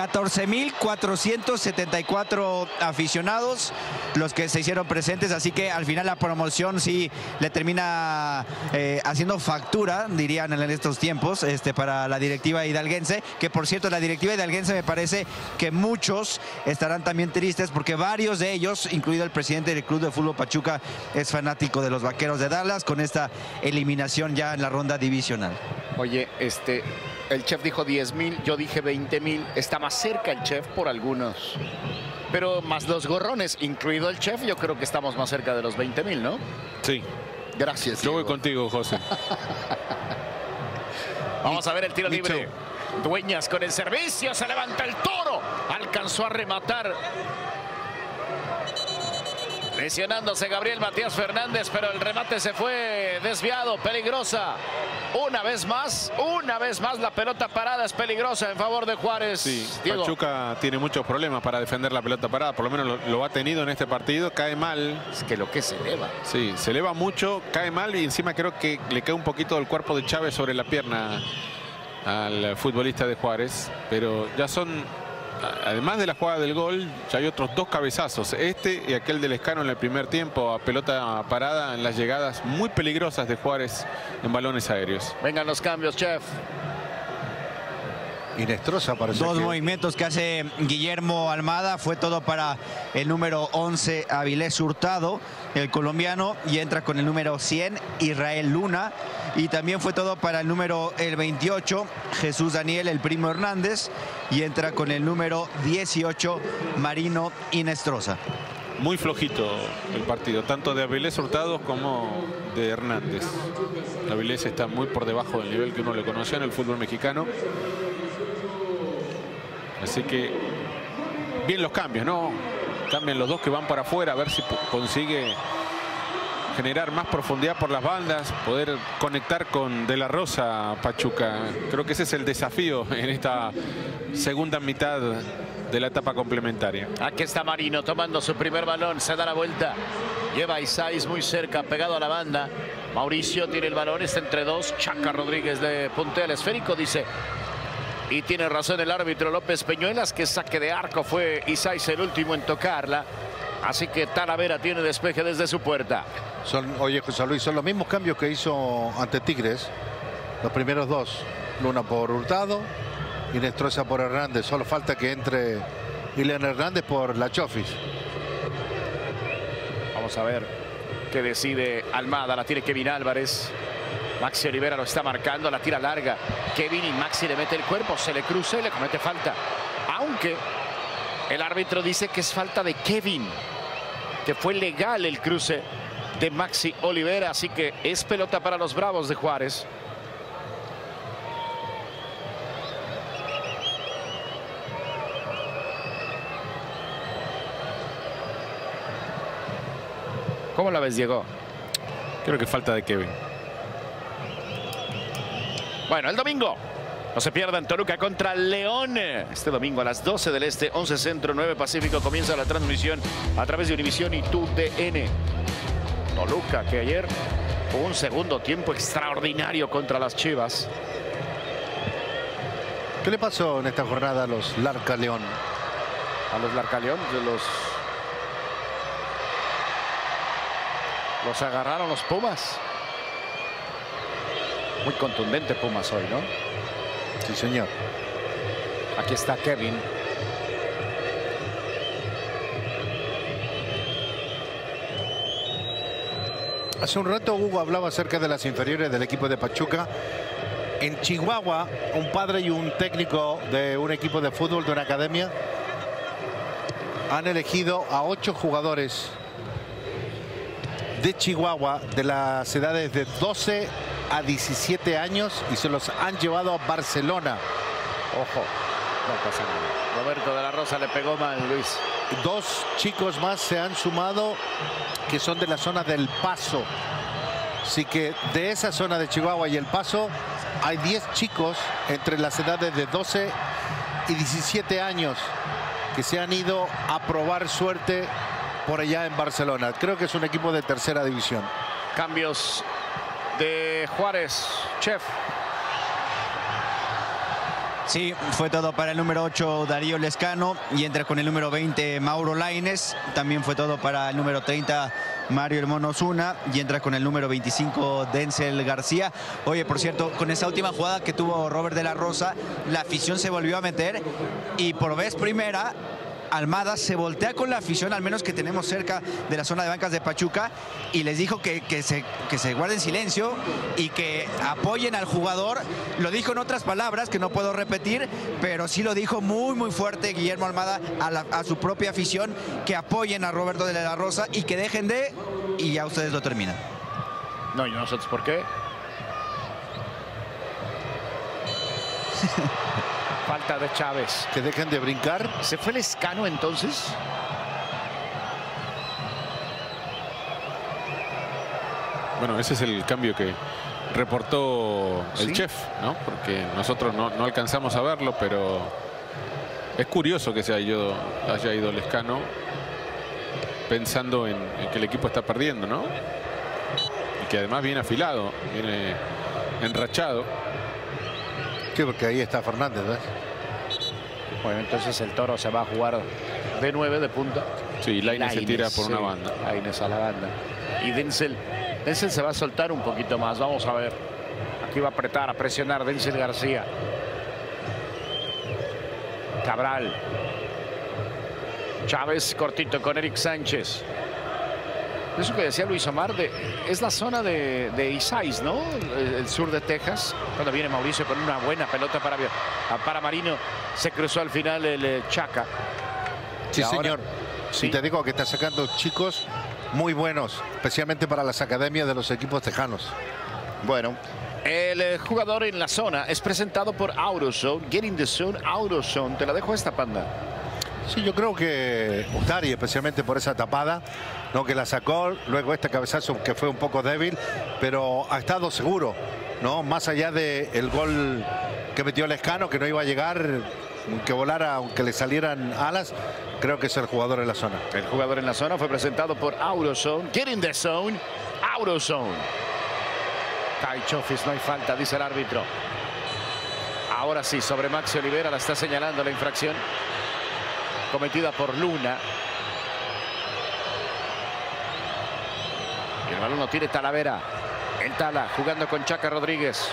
14.474 aficionados los que se hicieron presentes, así que al final la promoción sí le termina eh, haciendo factura, dirían en estos tiempos, este, para la directiva hidalguense, que por cierto la directiva hidalguense me parece que muchos estarán también tristes porque varios de ellos, incluido el presidente del Club de Fútbol Pachuca, es fanático de los Vaqueros de Dallas con esta eliminación ya en la ronda divisional. Oye, este, el chef dijo 10 mil, yo dije 20 mil. Está más cerca el chef por algunos. Pero más los gorrones, incluido el chef, yo creo que estamos más cerca de los 20 mil, ¿no? Sí. Gracias. Yo voy contigo, José. Vamos a ver el tiro libre. Dueñas con el servicio, se levanta el toro. Alcanzó a rematar. Lesionándose Gabriel Matías Fernández, pero el remate se fue desviado, peligrosa. Una vez más, una vez más la pelota parada es peligrosa en favor de Juárez. Sí, Diego. Pachuca tiene muchos problemas para defender la pelota parada, por lo menos lo, lo ha tenido en este partido, cae mal, Es que lo que se eleva. sí, se eleva mucho, cae mal y encima creo que le cae un poquito del cuerpo de Chávez sobre la pierna al futbolista de Juárez, pero ya son, además de la jugada del gol, ya hay otros dos cabezazos, este y aquel del Escano en el primer tiempo a pelota parada en las llegadas muy peligrosas de Juárez en balones aéreos. Vengan los cambios, chef. Inestrosa parece Dos que- movimientos que hace Guillermo Almada, fue todo para el número 11 Avilés Hurtado, el colombiano, y entra con el número 100 Israel Luna, y también fue todo para el número el 28 Jesús Daniel, el primo Hernández, y entra con el número 18 Marino Inestrosa. Muy flojito el partido, tanto de Avilés Hurtado como de Hernández. Avilés está muy por debajo del nivel que uno le conoció en el fútbol mexicano. Así que bien los cambios, ¿no? Cambian los dos que van para afuera a ver si consigue generar más profundidad por las bandas, poder conectar con De La Rosa Pachuca. Creo que ese es el desafío en esta segunda mitad de la etapa complementaria. Aquí está Marino tomando su primer balón, se da la vuelta. Lleva a Isais muy cerca, pegado a la banda. Mauricio tiene el balón, está entre dos. Chaca Rodríguez de puntea el esférico, dice. Y tiene razón el árbitro López Peñuelas, que saque de arco fue Isais el último en tocarla. Así que Talavera tiene despeje desde su puerta. Son, oye, José Luis, son los mismos cambios que hizo ante Tigres. Los primeros dos. Luna por Hurtado y Nestroza por Hernández. Solo falta que entre Ileana Hernández por la Chofis. Vamos a ver qué decide Almada. La tiene Kevin Álvarez. Maxi Olivera lo está marcando, la tira larga. Kevin y Maxi le mete el cuerpo, se le cruza y le comete falta. Aunque el árbitro dice que es falta de Kevin, que fue legal el cruce de Maxi Olivera, así que es pelota para los Bravos de Juárez. ¿Cómo la ves, Diego? Creo que falta de Kevin. Bueno, el domingo. No se pierdan Toluca contra León. Este domingo a las 12 del Este, 11 Centro, 9 Pacífico. Comienza la transmisión a través de Univisión y TUDN. Toluca que ayer un segundo tiempo extraordinario contra las Chivas. ¿Qué le pasó en esta jornada a los Larca León? A los Larca León, de los Los agarraron los Pumas. Muy contundente Pumas hoy, ¿no? Sí, señor. Aquí está Kevin. Hace un rato Hugo hablaba acerca de las inferiores del equipo de Pachuca. En Chihuahua, un padre y un técnico de un equipo de fútbol de una academia han elegido a ocho jugadores de Chihuahua de las edades de 12 a 17 años y se los han llevado a Barcelona. Ojo, no pasa nada. Roberto de la Rosa le pegó mal, Luis. Dos chicos más se han sumado que son de la zona del Paso. Así que de esa zona de Chihuahua y El Paso hay 10 chicos entre las edades de 12 y 17 años que se han ido a probar suerte por allá en Barcelona. Creo que es un equipo de tercera división. Cambios de Juárez. Chef. Sí, fue todo para el número 8 Darío Lescano y entra con el número 20 Mauro Laines. También fue todo para el número 30 Mario El Mono y entra con el número 25 Denzel García. Oye, por cierto, con esa última jugada que tuvo Robert de la Rosa, la afición se volvió a meter y por vez primera Almada se voltea con la afición, al menos que tenemos cerca de la zona de bancas de Pachuca, y les dijo que, se, que se guarden silencio y que apoyen al jugador. Lo dijo en otras palabras que no puedo repetir, pero sí lo dijo muy, muy fuerte Guillermo Almada a, su propia afición, que apoyen a Roberto de la Rosa y que dejen de, y ya ustedes lo terminan. No, ¿y nosotros por qué? falta de Chávez. Que dejen de brincar. ¿Se fue el escano entonces? Bueno, ese es el cambio que reportó el chef, ¿no? Porque nosotros no, alcanzamos a verlo, pero es curioso que se haya ido, haya ido el escano pensando en, que el equipo está perdiendo, ¿no? Y que además viene afilado, viene enrachado. Sí, porque ahí está Fernández, ¿ves? Bueno, entonces el toro se va a jugar de nueve de punta. Sí, Lainez se tira por una banda. Lainez a la banda. Y Denzel, Denzel se va a soltar un poquito más. Vamos a ver. Aquí va a apretar, a presionar Denzel García. Cabral. Chávez cortito con Eric Sánchez. Eso que decía Luis Omar, de, es la zona de, de Isais, ¿no? El, sur de Texas. Cuando viene Mauricio con una buena pelota para, para Marino, se cruzó al final el eh, Chaca. Sí, señor. Sí. Y te digo que está sacando chicos muy buenos, especialmente para las academias de los equipos tejanos. Bueno, el eh, jugador en la zona es presentado por Autozone, Getting the Zone, Autozone. Te la dejo esta panda. Sí, yo creo que Ustari, especialmente por esa tapada, ¿no? que la sacó, luego este cabezazo que fue un poco débil, pero ha estado seguro, ¿no? Más allá del gol que metió Lescano, que no iba a llegar, que volara, aunque le salieran alas, creo que es el jugador en la zona. El jugador en la zona fue presentado por Aurozone. Get in the zone. Aurozone. Tai Chofis, no hay falta, dice el árbitro. Ahora sí, sobre Maxi Olivera la está señalando la infracción cometida por Luna. Y el balón lo tiene Talavera. El Tala jugando con Chaca Rodríguez.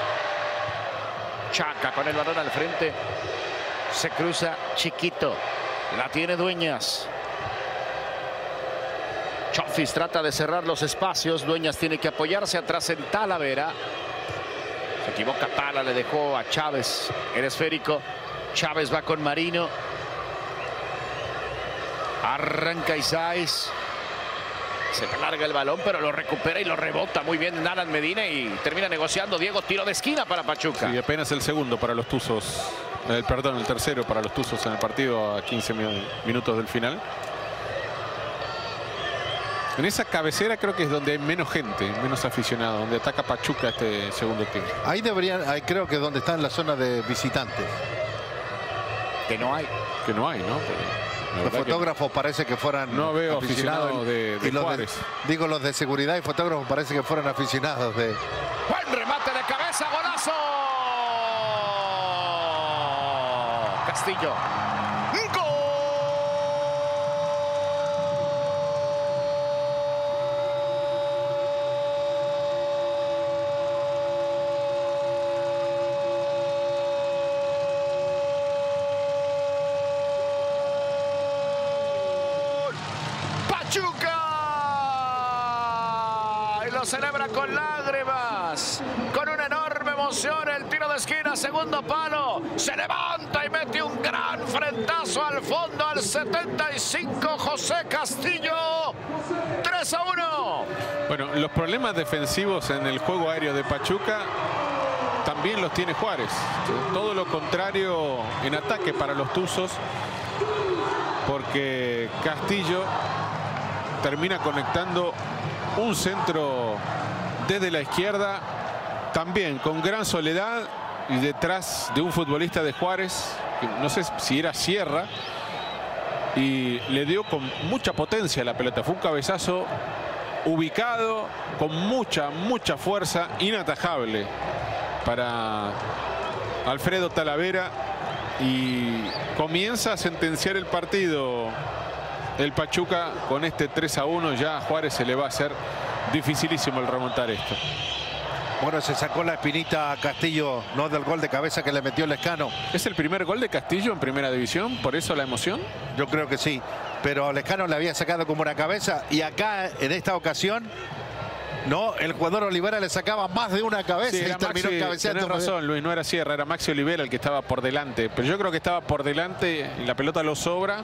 Chaca con el balón al frente. Se cruza Chiquito. La tiene Dueñas. Chofis trata de cerrar los espacios. Dueñas tiene que apoyarse atrás en Talavera. Se equivoca Tala, le dejó a Chávez el esférico. Chávez va con Marino. Arranca Isais. Se larga el balón, pero lo recupera y lo rebota muy bien Nalan Medina y termina negociando Diego tiro de esquina para Pachuca. Y apenas el segundo para los Tuzos. El, perdón, el tercero para los Tuzos en el partido a 15 minutos del final. En esa cabecera creo que es donde hay menos gente, menos aficionados, donde ataca Pachuca este segundo tiempo. Ahí deberían, ahí creo que donde está en la zona de visitantes. Que no hay. Que no hay, ¿no? Los fotógrafos parece que fueran no veo aficionados, de, digo, los de seguridad y fotógrafos parece que fueran aficionados de... Buen remate de cabeza, golazo. Castillo. Con lágrimas, con una enorme emoción el tiro de esquina, segundo palo, se levanta y mete un gran frentazo al fondo al 75 José Castillo, 3 a 1. Bueno, los problemas defensivos en el juego aéreo de Pachuca también los tiene Juárez, todo lo contrario en ataque para los Tuzos, porque Castillo termina conectando un centro desde la izquierda, también con gran soledad y detrás de un futbolista de Juárez, no sé si era Sierra, y le dio con mucha potencia la pelota. Fue un cabezazo ubicado, con mucha, mucha fuerza, inatajable para Alfredo Talavera y comienza a sentenciar el partido el Pachuca con este 3 a 1 ya Juárez se le va a hacer dificilísimo el remontar esto. Bueno, se sacó la espinita a Castillo, no del gol de cabeza que le metió el Lescano. ¿Es el primer gol de Castillo en primera división? ¿Por eso la emoción? Yo creo que sí. Pero Lescano le había sacado como una cabeza y acá, en esta ocasión, no, el jugador Olivera le sacaba más de una cabeza y terminó cabeceando. razón, Luis, no era Sierra, era Maxi Olivera el que estaba por delante. Pero yo creo que estaba por delante y la pelota lo sobra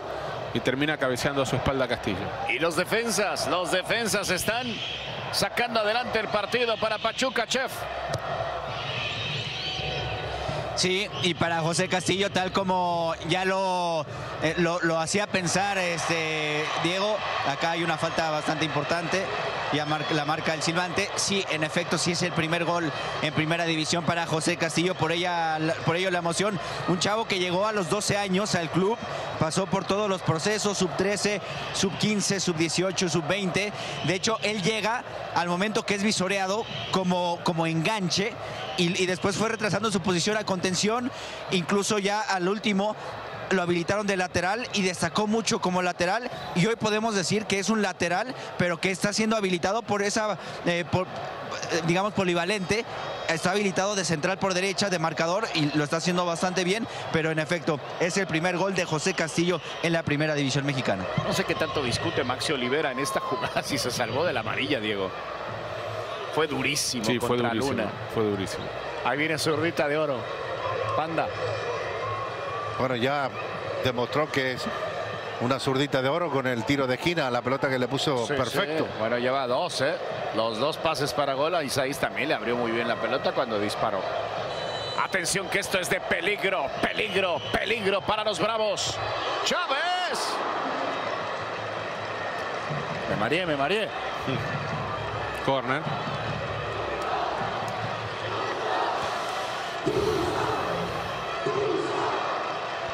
y termina cabeceando a su espalda Castillo. Y los defensas, los defensas están sacando adelante el partido para Pachuca, chef. Sí, y para José Castillo, tal como ya lo, eh, lo, hacía pensar este Diego, acá hay una falta bastante importante la marca el silbante. Sí, en efecto, sí es el primer gol en primera división para José Castillo, por, ella, por ello la emoción. Un chavo que llegó a los 12 años al club, pasó por todos los procesos, sub 13, sub 15, sub 18, sub 20. De hecho, él llega al momento que es visoreado como, como enganche y después fue retrasando su posición a contención, incluso ya al último lo habilitaron de lateral y destacó mucho como lateral. Y hoy podemos decir que es un lateral pero que está siendo habilitado por esa eh, por, eh, digamos polivalente. Está habilitado de central por derecha de marcador y lo está haciendo bastante bien. Pero en efecto es el primer gol de José Castillo en la primera división mexicana. No sé qué tanto discute Maxi Olivera en esta jugada si se salvó de la amarilla Diego. Fue durísimo sí, contra fue durísimo, Luna fue durísimo. Ahí viene su rita de oro. Panda bueno, ya demostró que es una zurdita de oro con el tiro de esquina, la pelota que le puso perfecto. Bueno, lleva dos, ¿eh? Los dos pases para gol. A Isaías también le abrió muy bien la pelota cuando disparó. Atención que esto es de peligro, peligro, peligro para los Bravos. Chávez. Me mareé, me mareé. Corner.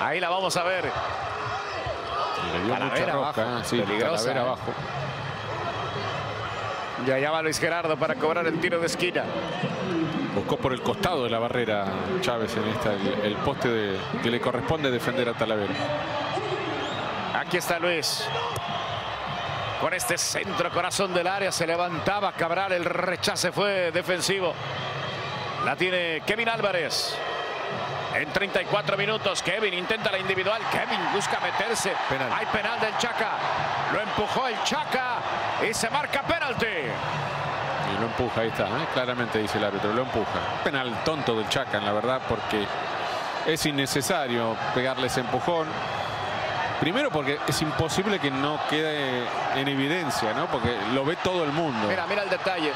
Ahí la vamos a ver. Le dio mucha abajo, ¿eh? Sí, peligrosa, Talavera ¿eh? abajo. Ya allá va Luis Gerardo para cobrar el tiro de esquina. Buscó por el costado de la barrera Chávez en esta, el, el poste de- que le corresponde defender a Talavera. Aquí está Luis. Con este centro corazón del área se levantaba Cabral. El rechace fue defensivo. La tiene Kevin Álvarez. En 34 minutos, Kevin intenta la individual. Kevin busca meterse. Penal. Hay penal del Chaca. Lo empujó el Chaca y se marca penalti. Y lo empuja, ahí está, ¿eh? claramente dice el árbitro, lo empuja. Penal tonto del Chaca, la verdad, porque es innecesario pegarle ese empujón. Primero porque es imposible que no quede en evidencia, ¿no? Porque lo ve todo el mundo. Mira, mira el detalle.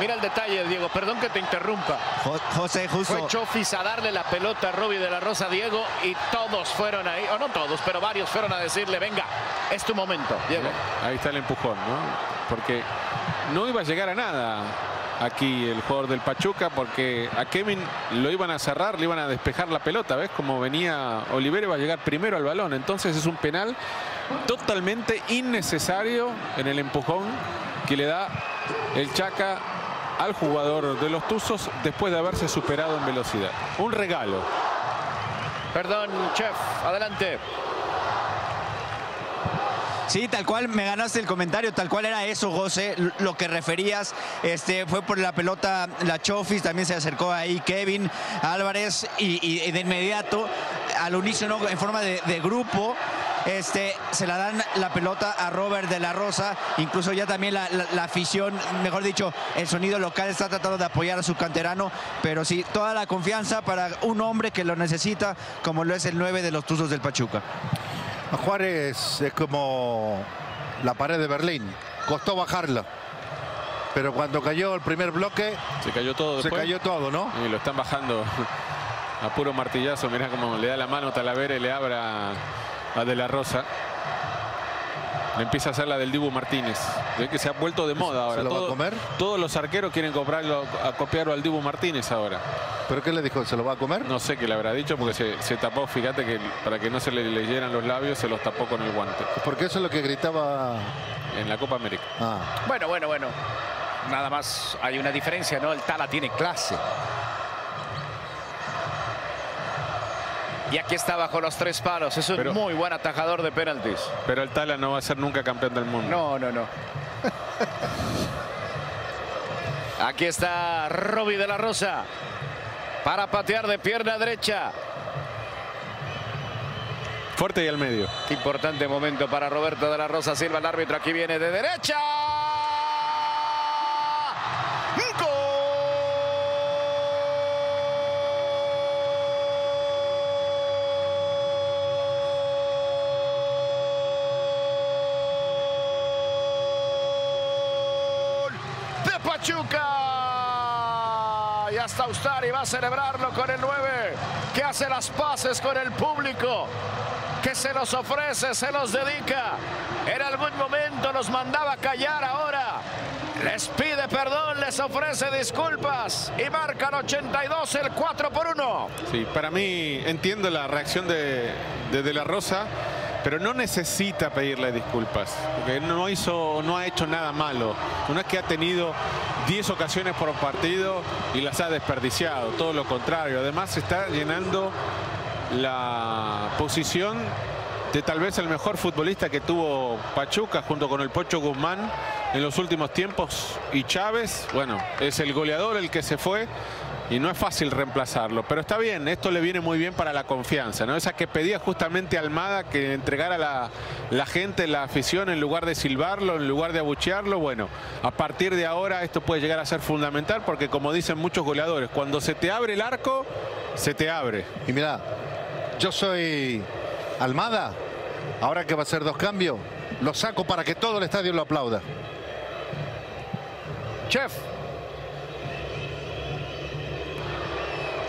Mira el detalle, Diego. Perdón que te interrumpa. Jo- José, justo. Fue Chofis a darle la pelota a Robbie de la Rosa Diego y todos fueron ahí, o no todos, pero varios fueron a decirle, venga, es tu momento, Diego. Ahí está el empujón, ¿no? Porque no iba a llegar a nada aquí el jugador del Pachuca porque a Kevin lo iban a cerrar, le iban a despejar la pelota, ¿ves? Como venía Olivera iba a llegar primero al balón, entonces es un penal totalmente innecesario en el empujón que le da el Chaca al jugador de los Tuzos después de haberse superado en velocidad. Un regalo. Perdón, chef, adelante. Sí, tal cual me ganaste el comentario, tal cual era eso, José, lo que referías, este, fue por la pelota, la Chofis, también se acercó ahí Kevin Álvarez y, de inmediato, al unísono, en forma de, grupo, este, se la dan la pelota a Robert de la Rosa, incluso ya también la, la- la afición, mejor dicho, el sonido local está tratando de apoyar a su canterano, pero sí, toda la confianza para un hombre que lo necesita, como lo es el 9 de los Tuzos del Pachuca. Juárez es como la pared de Berlín. Costó bajarla. Pero cuando cayó el primer bloque, Se cayó todo se después. cayó todo, ¿no? Y lo están bajando a puro martillazo. Mirá cómo le da la mano a Talavera y le abra a De La Rosa. Le empieza a hacer la del Dibu Martínez. Ve que se ha vuelto de moda ahora. lo va a comer? Todos los arqueros quieren comprarlo, a copiarlo al Dibu Martínez ahora. ¿Pero qué le dijo? ¿Se lo va a comer? No sé qué le habrá dicho porque se, se tapó. Fíjate que para que no se le leyeran los labios se los tapó con el guante. Porque eso es lo que gritaba. En la Copa América. Ah, Bueno, bueno, bueno. Nada más hay una diferencia, ¿no? El Tala tiene clase. Y aquí está bajo los tres palos. Es un Pero- muy buen atajador de penaltis. Pero el Tala no va a ser nunca campeón del mundo. No, no, no. Aquí está Robbie de la Rosa. Para patear de pierna derecha. Fuerte y al medio. Importante momento para Roberto de la Rosa Silva, el árbitro. Aquí viene de derecha. Pachuca. Y hasta Ustari va a celebrarlo con el 9, que hace las paces con el público que se los ofrece, se los dedica. En algún momento los mandaba callar ahora. Les pide perdón, les ofrece disculpas y marcan 82 el 4 por 1. Sí, para mí entiendo la reacción de De La Rosa, pero no necesita pedirle disculpas, porque no hizo, no ha hecho nada malo. No es que ha tenido 10 ocasiones por partido y las ha desperdiciado, todo lo contrario. Además está llenando la posición de tal vez el mejor futbolista que tuvo Pachuca junto con el Pocho Guzmán en los últimos tiempos y Chávez, bueno, es el goleador el que se fue y no es fácil reemplazarlo, pero está bien, esto le viene muy bien para la confianza, ¿no? Esa que pedía justamente Almada que entregara la, la gente, la afición, en lugar de silbarlo, en lugar de abuchearlo, bueno, a partir de ahora esto puede llegar a ser fundamental porque como dicen muchos goleadores, cuando se te abre el arco, se te abre. y mira, yo soy Almada. Ahora que va a ser dos cambios, lo saco para que todo el estadio lo aplauda. Chef,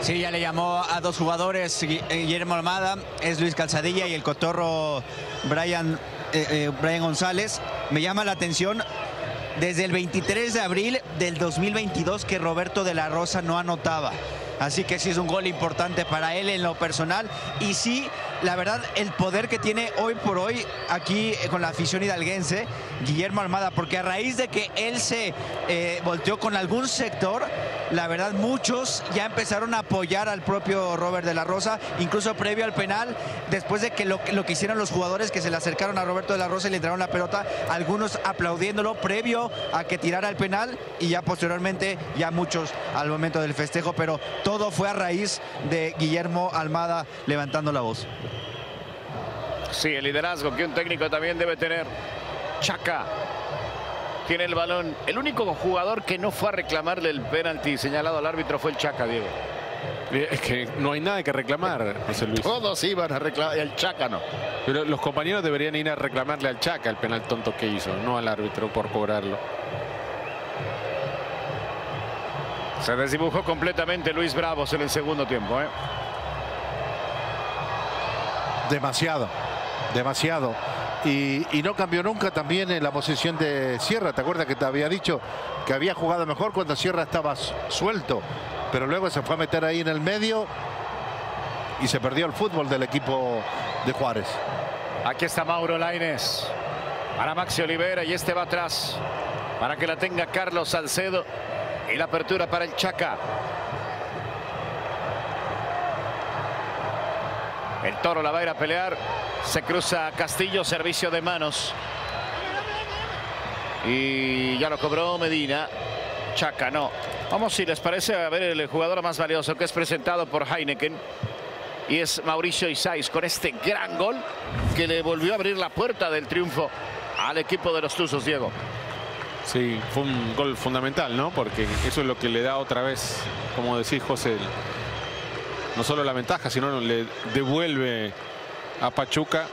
Sí, ya le llamó a dos jugadores, eh, Guillermo Almada, es Luis Calzadilla y el cotorro Brian, eh, eh, González. Me llama la atención desde el 23 de abril del 2022 que Roberto de la Rosa no anotaba. Así que sí es un gol importante para él en lo personal. Y sí, la verdad, el poder que tiene hoy por hoy aquí con la afición hidalguense, Guillermo Almada, porque a raíz de que él se volteó con algún sector, la verdad muchos ya empezaron a apoyar al propio Robert de la Rosa, incluso previo al penal, después de que lo, que hicieron los jugadores que se le acercaron a Roberto de la Rosa y le entraron la pelota, algunos aplaudiéndolo previo a que tirara el penal y ya posteriormente ya muchos al momento del festejo, pero todo fue a raíz de Guillermo Almada levantando la voz. Sí, el liderazgo que un técnico también debe tener. Chaca tiene el balón. El único jugador que no fue a reclamarle el penalti señalado al árbitro fue el Chaca, Diego. Eh, Es que no hay nada que reclamar, José Luis. Todos iban a reclamar, el Chaca no. Pero los compañeros deberían ir a reclamarle al Chaca el penal tonto que hizo, no al árbitro por cobrarlo. Se desdibujó completamente Luis Bravos en el segundo tiempo. ¿eh? Demasiado, demasiado. Y, no cambió nunca también la posición de Sierra. ¿Te acuerdas que te había dicho que había jugado mejor cuando Sierra estaba su- suelto? Pero luego se fue a meter ahí en el medio y se perdió el fútbol del equipo de Juárez. Aquí está Mauro Laines para Maxi Olivera y este va atrás para que la tenga Carlos Salcedo y la apertura para el Chaca. El toro la va a ir a pelear. Se cruza Castillo, servicio de manos. Y ya lo cobró Medina. Chaca no. Vamos si les parece a ver el jugador más valioso que es presentado por Heineken. Y es Mauricio Isais con este gran gol que le volvió a abrir la puerta del triunfo al equipo de los Tuzos, Diego. Sí, fue un gol fundamental, ¿no? Porque eso es lo que le da otra vez, como decís, José, no solo la ventaja, sino le devuelve a Pachuca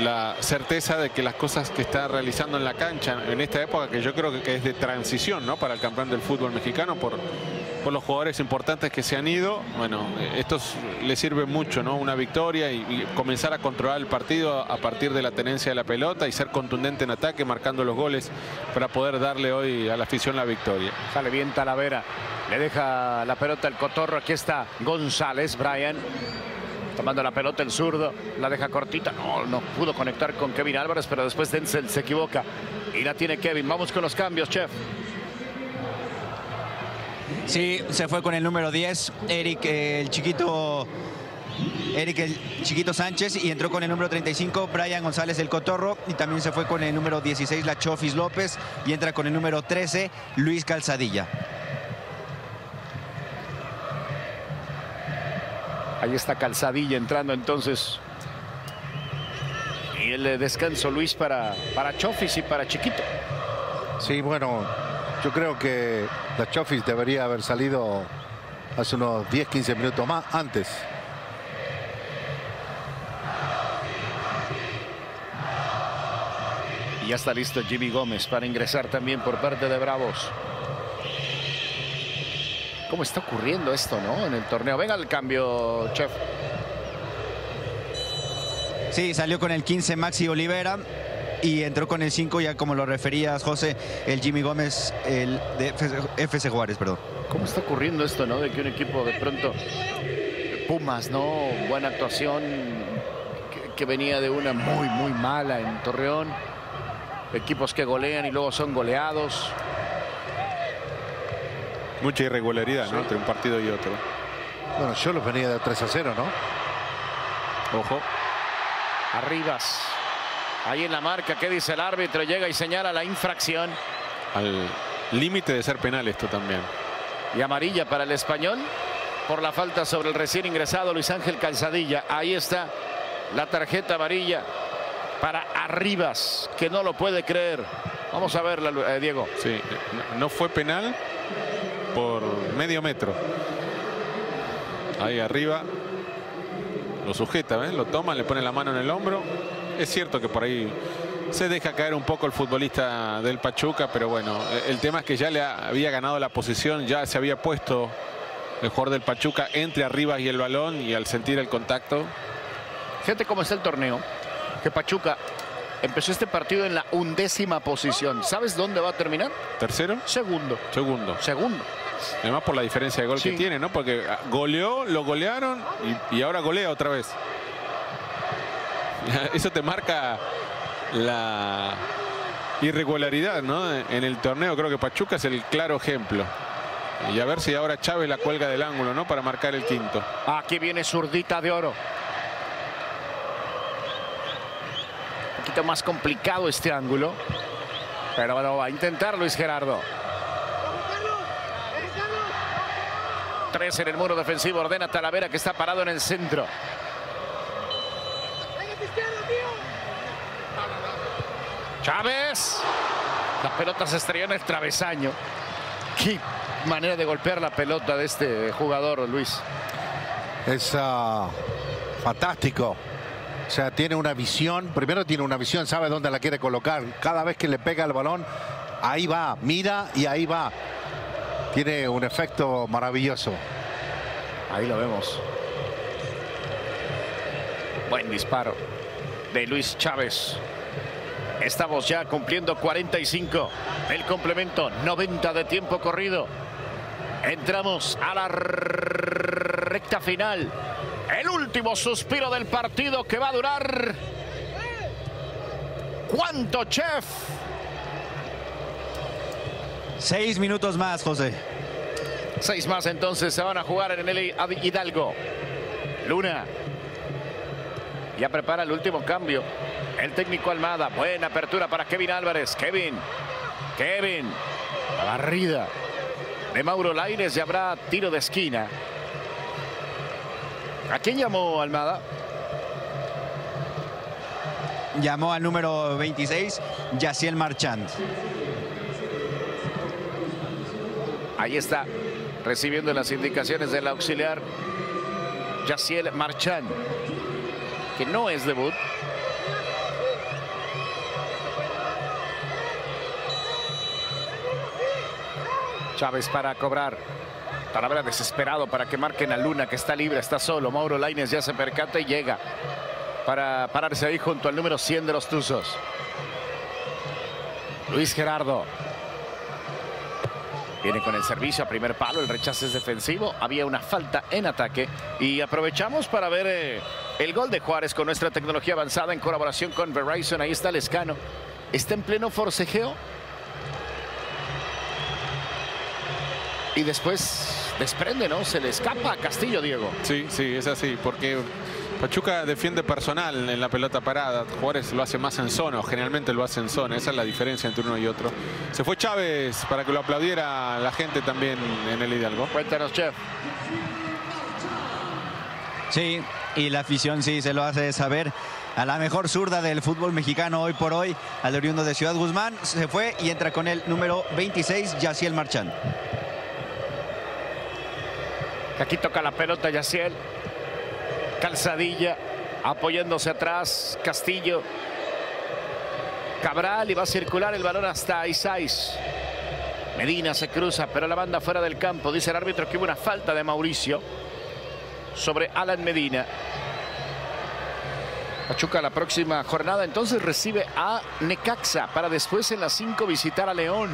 la certeza de que las cosas que está realizando en la cancha en esta época, que yo creo que es de transición, ¿no? Para el campeón del fútbol mexicano, por, por los jugadores importantes que se han ido, bueno, esto es- le sirve mucho, ¿no? Una victoria y, y comenzar a controlar el partido a partir de la tenencia de la pelota y ser contundente en ataque, marcando los goles para poder darle hoy a la afición la victoria. Sale bien Talavera. Le deja la pelota el cotorro. Aquí está González, Brian. Tomando la pelota el zurdo. La deja cortita. No, no pudo conectar con Kevin Álvarez, pero después Denzel se equivoca. Y la tiene Kevin. Vamos con los cambios, chef. Sí, se fue con el número 10, Eric, eh, el chiquito. Eric el Chiquito Sánchez y entró con el número 35 Brian González el Cotorro y también se fue con el número 16 la Chofis López y entra con el número 13 Luis Calzadilla. Ahí está Calzadilla entrando entonces. Y el eh, descanso, Luis, para, para Chofis y para Chiquito. Sí, bueno, yo creo que la Chofis debería haber salido hace unos 10, 15 minutos más antes. Y ya está listo Jimmy Gómez para ingresar también por parte de Bravos. ¿Cómo está ocurriendo esto, no? En el torneo. Venga el cambio, chef. Sí, salió con el 15 Maxi Olivera y entró con el 5 ya como lo referías José, el Jimmy Gómez el de FC FC Juárez, perdón. ¿Cómo está ocurriendo esto, no? De que un equipo de pronto. Pumas, ¿no? Buena actuación. Que, que venía de una muy, muy mala en Torreón. Equipos que golean y luego son goleados. Mucha irregularidad, ¿no? Entre un partido y otro. Bueno, yo los venía de 3 a 0, ¿no? Ojo. Arribas. Ahí en la marca, ¿qué dice el árbitro? Llega y señala la infracción. Al límite de ser penal esto también. Y amarilla para el español por la falta sobre el recién ingresado Luis Ángel Calzadilla. Ahí está la tarjeta amarilla para Arribas, que no lo puede creer. Vamos a verla, eh, Diego. Sí, no- no fue penal por medio metro. Ahí arriba lo sujeta, lo toma, le pone la mano en el hombro. Es cierto que por ahí se deja caer un poco el futbolista del Pachuca, pero bueno, el tema es que ya le ha- había ganado la posición, ya se había puesto el jugador del Pachuca entre arriba y el balón y al sentir el contacto. Fíjate cómo está el torneo. Que Pachuca empezó este partido en la undécima posición. ¿Sabes dónde va a terminar? ¿Tercero? Segundo. Segundo. Segundo. Además por la diferencia de gol Sí. que tiene, ¿no? Porque ah, goleó, lo golearon y, y ahora golea otra vez. Eso te marca la irregularidad, ¿no? En el torneo creo que Pachuca es el claro ejemplo. Y a ver si ahora Chávez la cuelga del ángulo, ¿no? Para marcar el quinto. Aquí viene zurdita de oro. Más complicado este ángulo. Pero lo va a intentar Luis Gerardo. Tres en el muro defensivo. Ordena Talavera que está parado en el centro. Chávez. La pelota se estrelló en el travesaño. Qué manera de golpear la pelota de este jugador, Luis. Es ah, fantástico. O sea, tiene una visión. Primero tiene una visión, sabe dónde la quiere colocar. Cada vez que le pega el balón, ahí va, mira y ahí va. Tiene un efecto maravilloso. Ahí lo vemos. Buen disparo de Luis Chávez. Estamos ya cumpliendo 45. El complemento 90 de tiempo corrido. Entramos a la recta final. Último suspiro del partido que va a durar. ¿Cuánto, chef? Seis minutos más, José. Seis más entonces se van a jugar en el Hidalgo. Luna. Ya prepara el último cambio. El técnico Almada. Buena apertura para Kevin Álvarez. Kevin. Kevin. La barrida de Mauro Laines y habrá tiro de esquina. ¿A quién llamó Almada? Llamó al número 26, Yaciel Marchand. Ahí está, recibiendo las indicaciones del auxiliar Yaciel Marchand, que no es debut. Chávez para cobrar. Talavera desesperado para que marquen a Luna, que está libre, está solo. Mauro Laines ya se percata y llega para pararse ahí junto al número 100 de los Tuzos. Luis Gerardo. Viene con el servicio a primer palo, el rechazo es defensivo. Había una falta en ataque y aprovechamos para ver eh, el gol de Juárez con nuestra tecnología avanzada en colaboración con Verizon. Ahí está Lescano. Está en pleno forcejeo. Y después desprende, ¿no? Se le escapa a Castillo, Diego. Sí, sí, es así, porque Pachuca defiende personal en la pelota parada. Juárez lo hace más en zona, o generalmente lo hace en zona. Esa es la diferencia entre uno y otro. Se fue Chávez para que lo aplaudiera la gente también en el Hidalgo. Cuéntanos, chef. Sí, y la afición sí se lo hace saber. A la mejor zurda del fútbol mexicano hoy por hoy, al oriundo de Ciudad Guzmán, se fue y entra con el número 26, Yaciel Marchand. Aquí toca la pelota Yaciel. Calzadilla apoyándose atrás. Castillo. Cabral y va a circular el balón hasta Isais. Medina se cruza, pero la banda fuera del campo. Dice el árbitro que hubo una falta de Mauricio sobre Alan Medina. Pachuca la próxima jornada entonces recibe a Necaxa para después en las 5 visitar a León.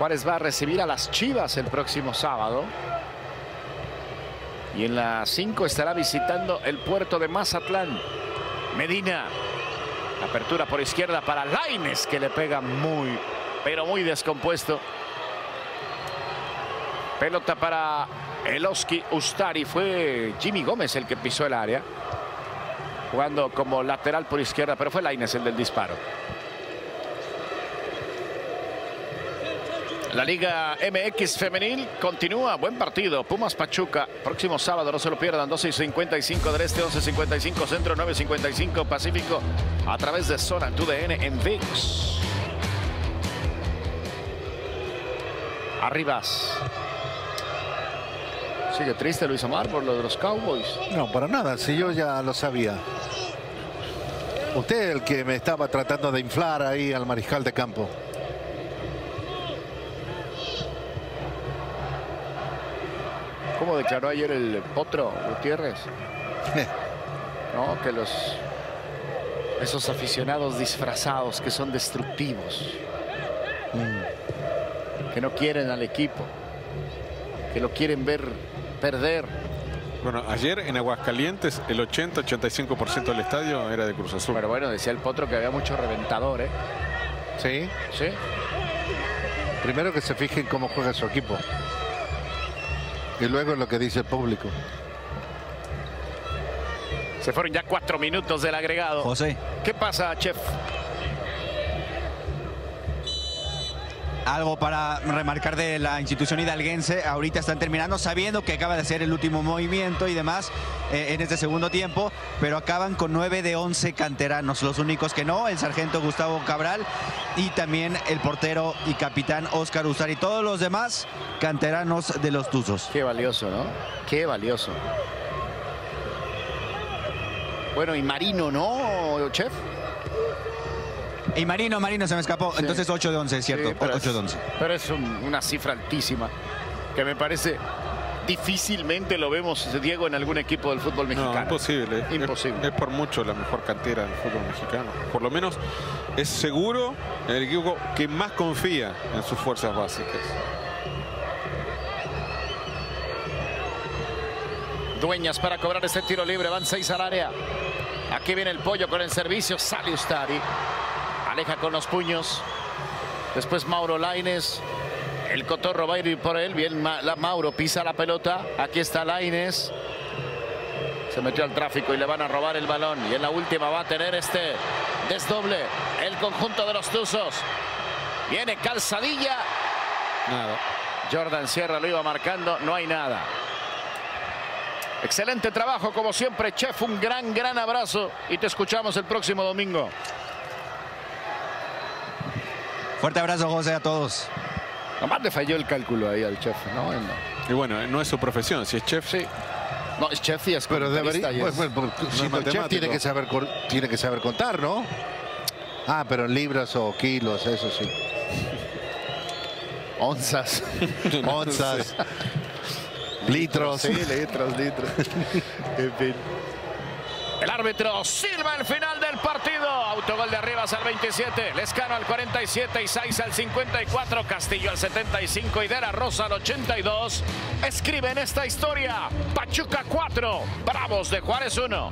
Juárez va a recibir a las Chivas el próximo sábado. Y en la 5 estará visitando el puerto de Mazatlán. Medina. Apertura por izquierda para Laines, que le pega muy, pero muy descompuesto. Pelota para Eloski Ustari. Fue Jimmy Gómez el que pisó el área. Jugando como lateral por izquierda, pero fue Laines el del disparo. La Liga MX Femenil continúa. Buen partido. Pumas Pachuca. Próximo sábado, no se lo pierdan. 12 y 55 del este, 11 y 55 centro, 9 y 55 pacífico. A través de Zona TUDN en VIX. Arribas. Sigue triste Luis Omar por lo de los Cowboys. No, para nada, si yo ya lo sabía. Usted el que me estaba tratando de inflar ahí al mariscal de campo. Declaró ayer el Potro Gutiérrez? no, que los esos aficionados disfrazados que son destructivos, que no quieren al equipo, que lo quieren ver perder. Bueno, ayer en Aguascalientes el 80-85% del estadio era de Cruz Azul. Pero bueno, decía el Potro que había mucho reventador, ¿eh? Sí. Sí. Primero que se fijen cómo juega su equipo. Y luego lo que dice el público. Se fueron ya cuatro minutos del agregado. José. ¿Qué pasa, chef? Algo para remarcar de la institución hidalguense. Ahorita están terminando sabiendo que acaba de hacer el último movimiento y demás eh, en este segundo tiempo, pero acaban con 9 de 11 canteranos. Los únicos que no, el sargento Gustavo Cabral y también el portero y capitán Oscar Usari. Todos los demás canteranos de los Tuzos. Qué valioso, ¿no? Qué valioso. Bueno, y Marino, ¿no, chef? Y Marino, Marino se me escapó. Entonces 8 de 11, ¿cierto? Sí, pero 8 es- de 11. Pero es un- una cifra altísima que me parece difícilmente lo vemos, Diego, en algún equipo del fútbol No, mexicano. imposible. Es- Imposible. Es, por mucho la mejor cantera del fútbol mexicano. Por lo menos es seguro el equipo que más confía en sus fuerzas básicas. Dueñas para cobrar ese tiro libre. Van seis al área. Aquí viene el pollo con el servicio. Sale Ustari. Aleja con los puños. Después Mauro Laines. El cotorro va a ir por él. Bien, la Mauro pisa la pelota. Aquí está Laines. Se metió al tráfico y le van a robar el balón. Y en la última va a tener este desdoble. El conjunto de los Tuzos. Viene calzadilla. Nada. Jordan Sierra lo iba marcando. No hay nada. Excelente trabajo, como siempre, Chef. Un gran, gran abrazo. Y te escuchamos el próximo domingo. Fuerte abrazo, José, a todos. Nomás le falló el cálculo ahí al chef, ¿no? Y bueno, no es su profesión. Si es chef, Sí. No, es chef y es Pero debería. y es- Pues, bueno, porque si el chef tiene que, saber, tiene que saber contar, ¿no? Ah, pero en libras o kilos, eso sí. onzas. Onzas, litros. Sí, litros, litros. en fin. El árbitro silba el final del partido. Autogol de Arribas al 27. Lescano al 47. Isais al 54. Castillo al 75. Y De La Rosa al 82. Escriben esta historia. Pachuca 4. Bravos de Juárez 1.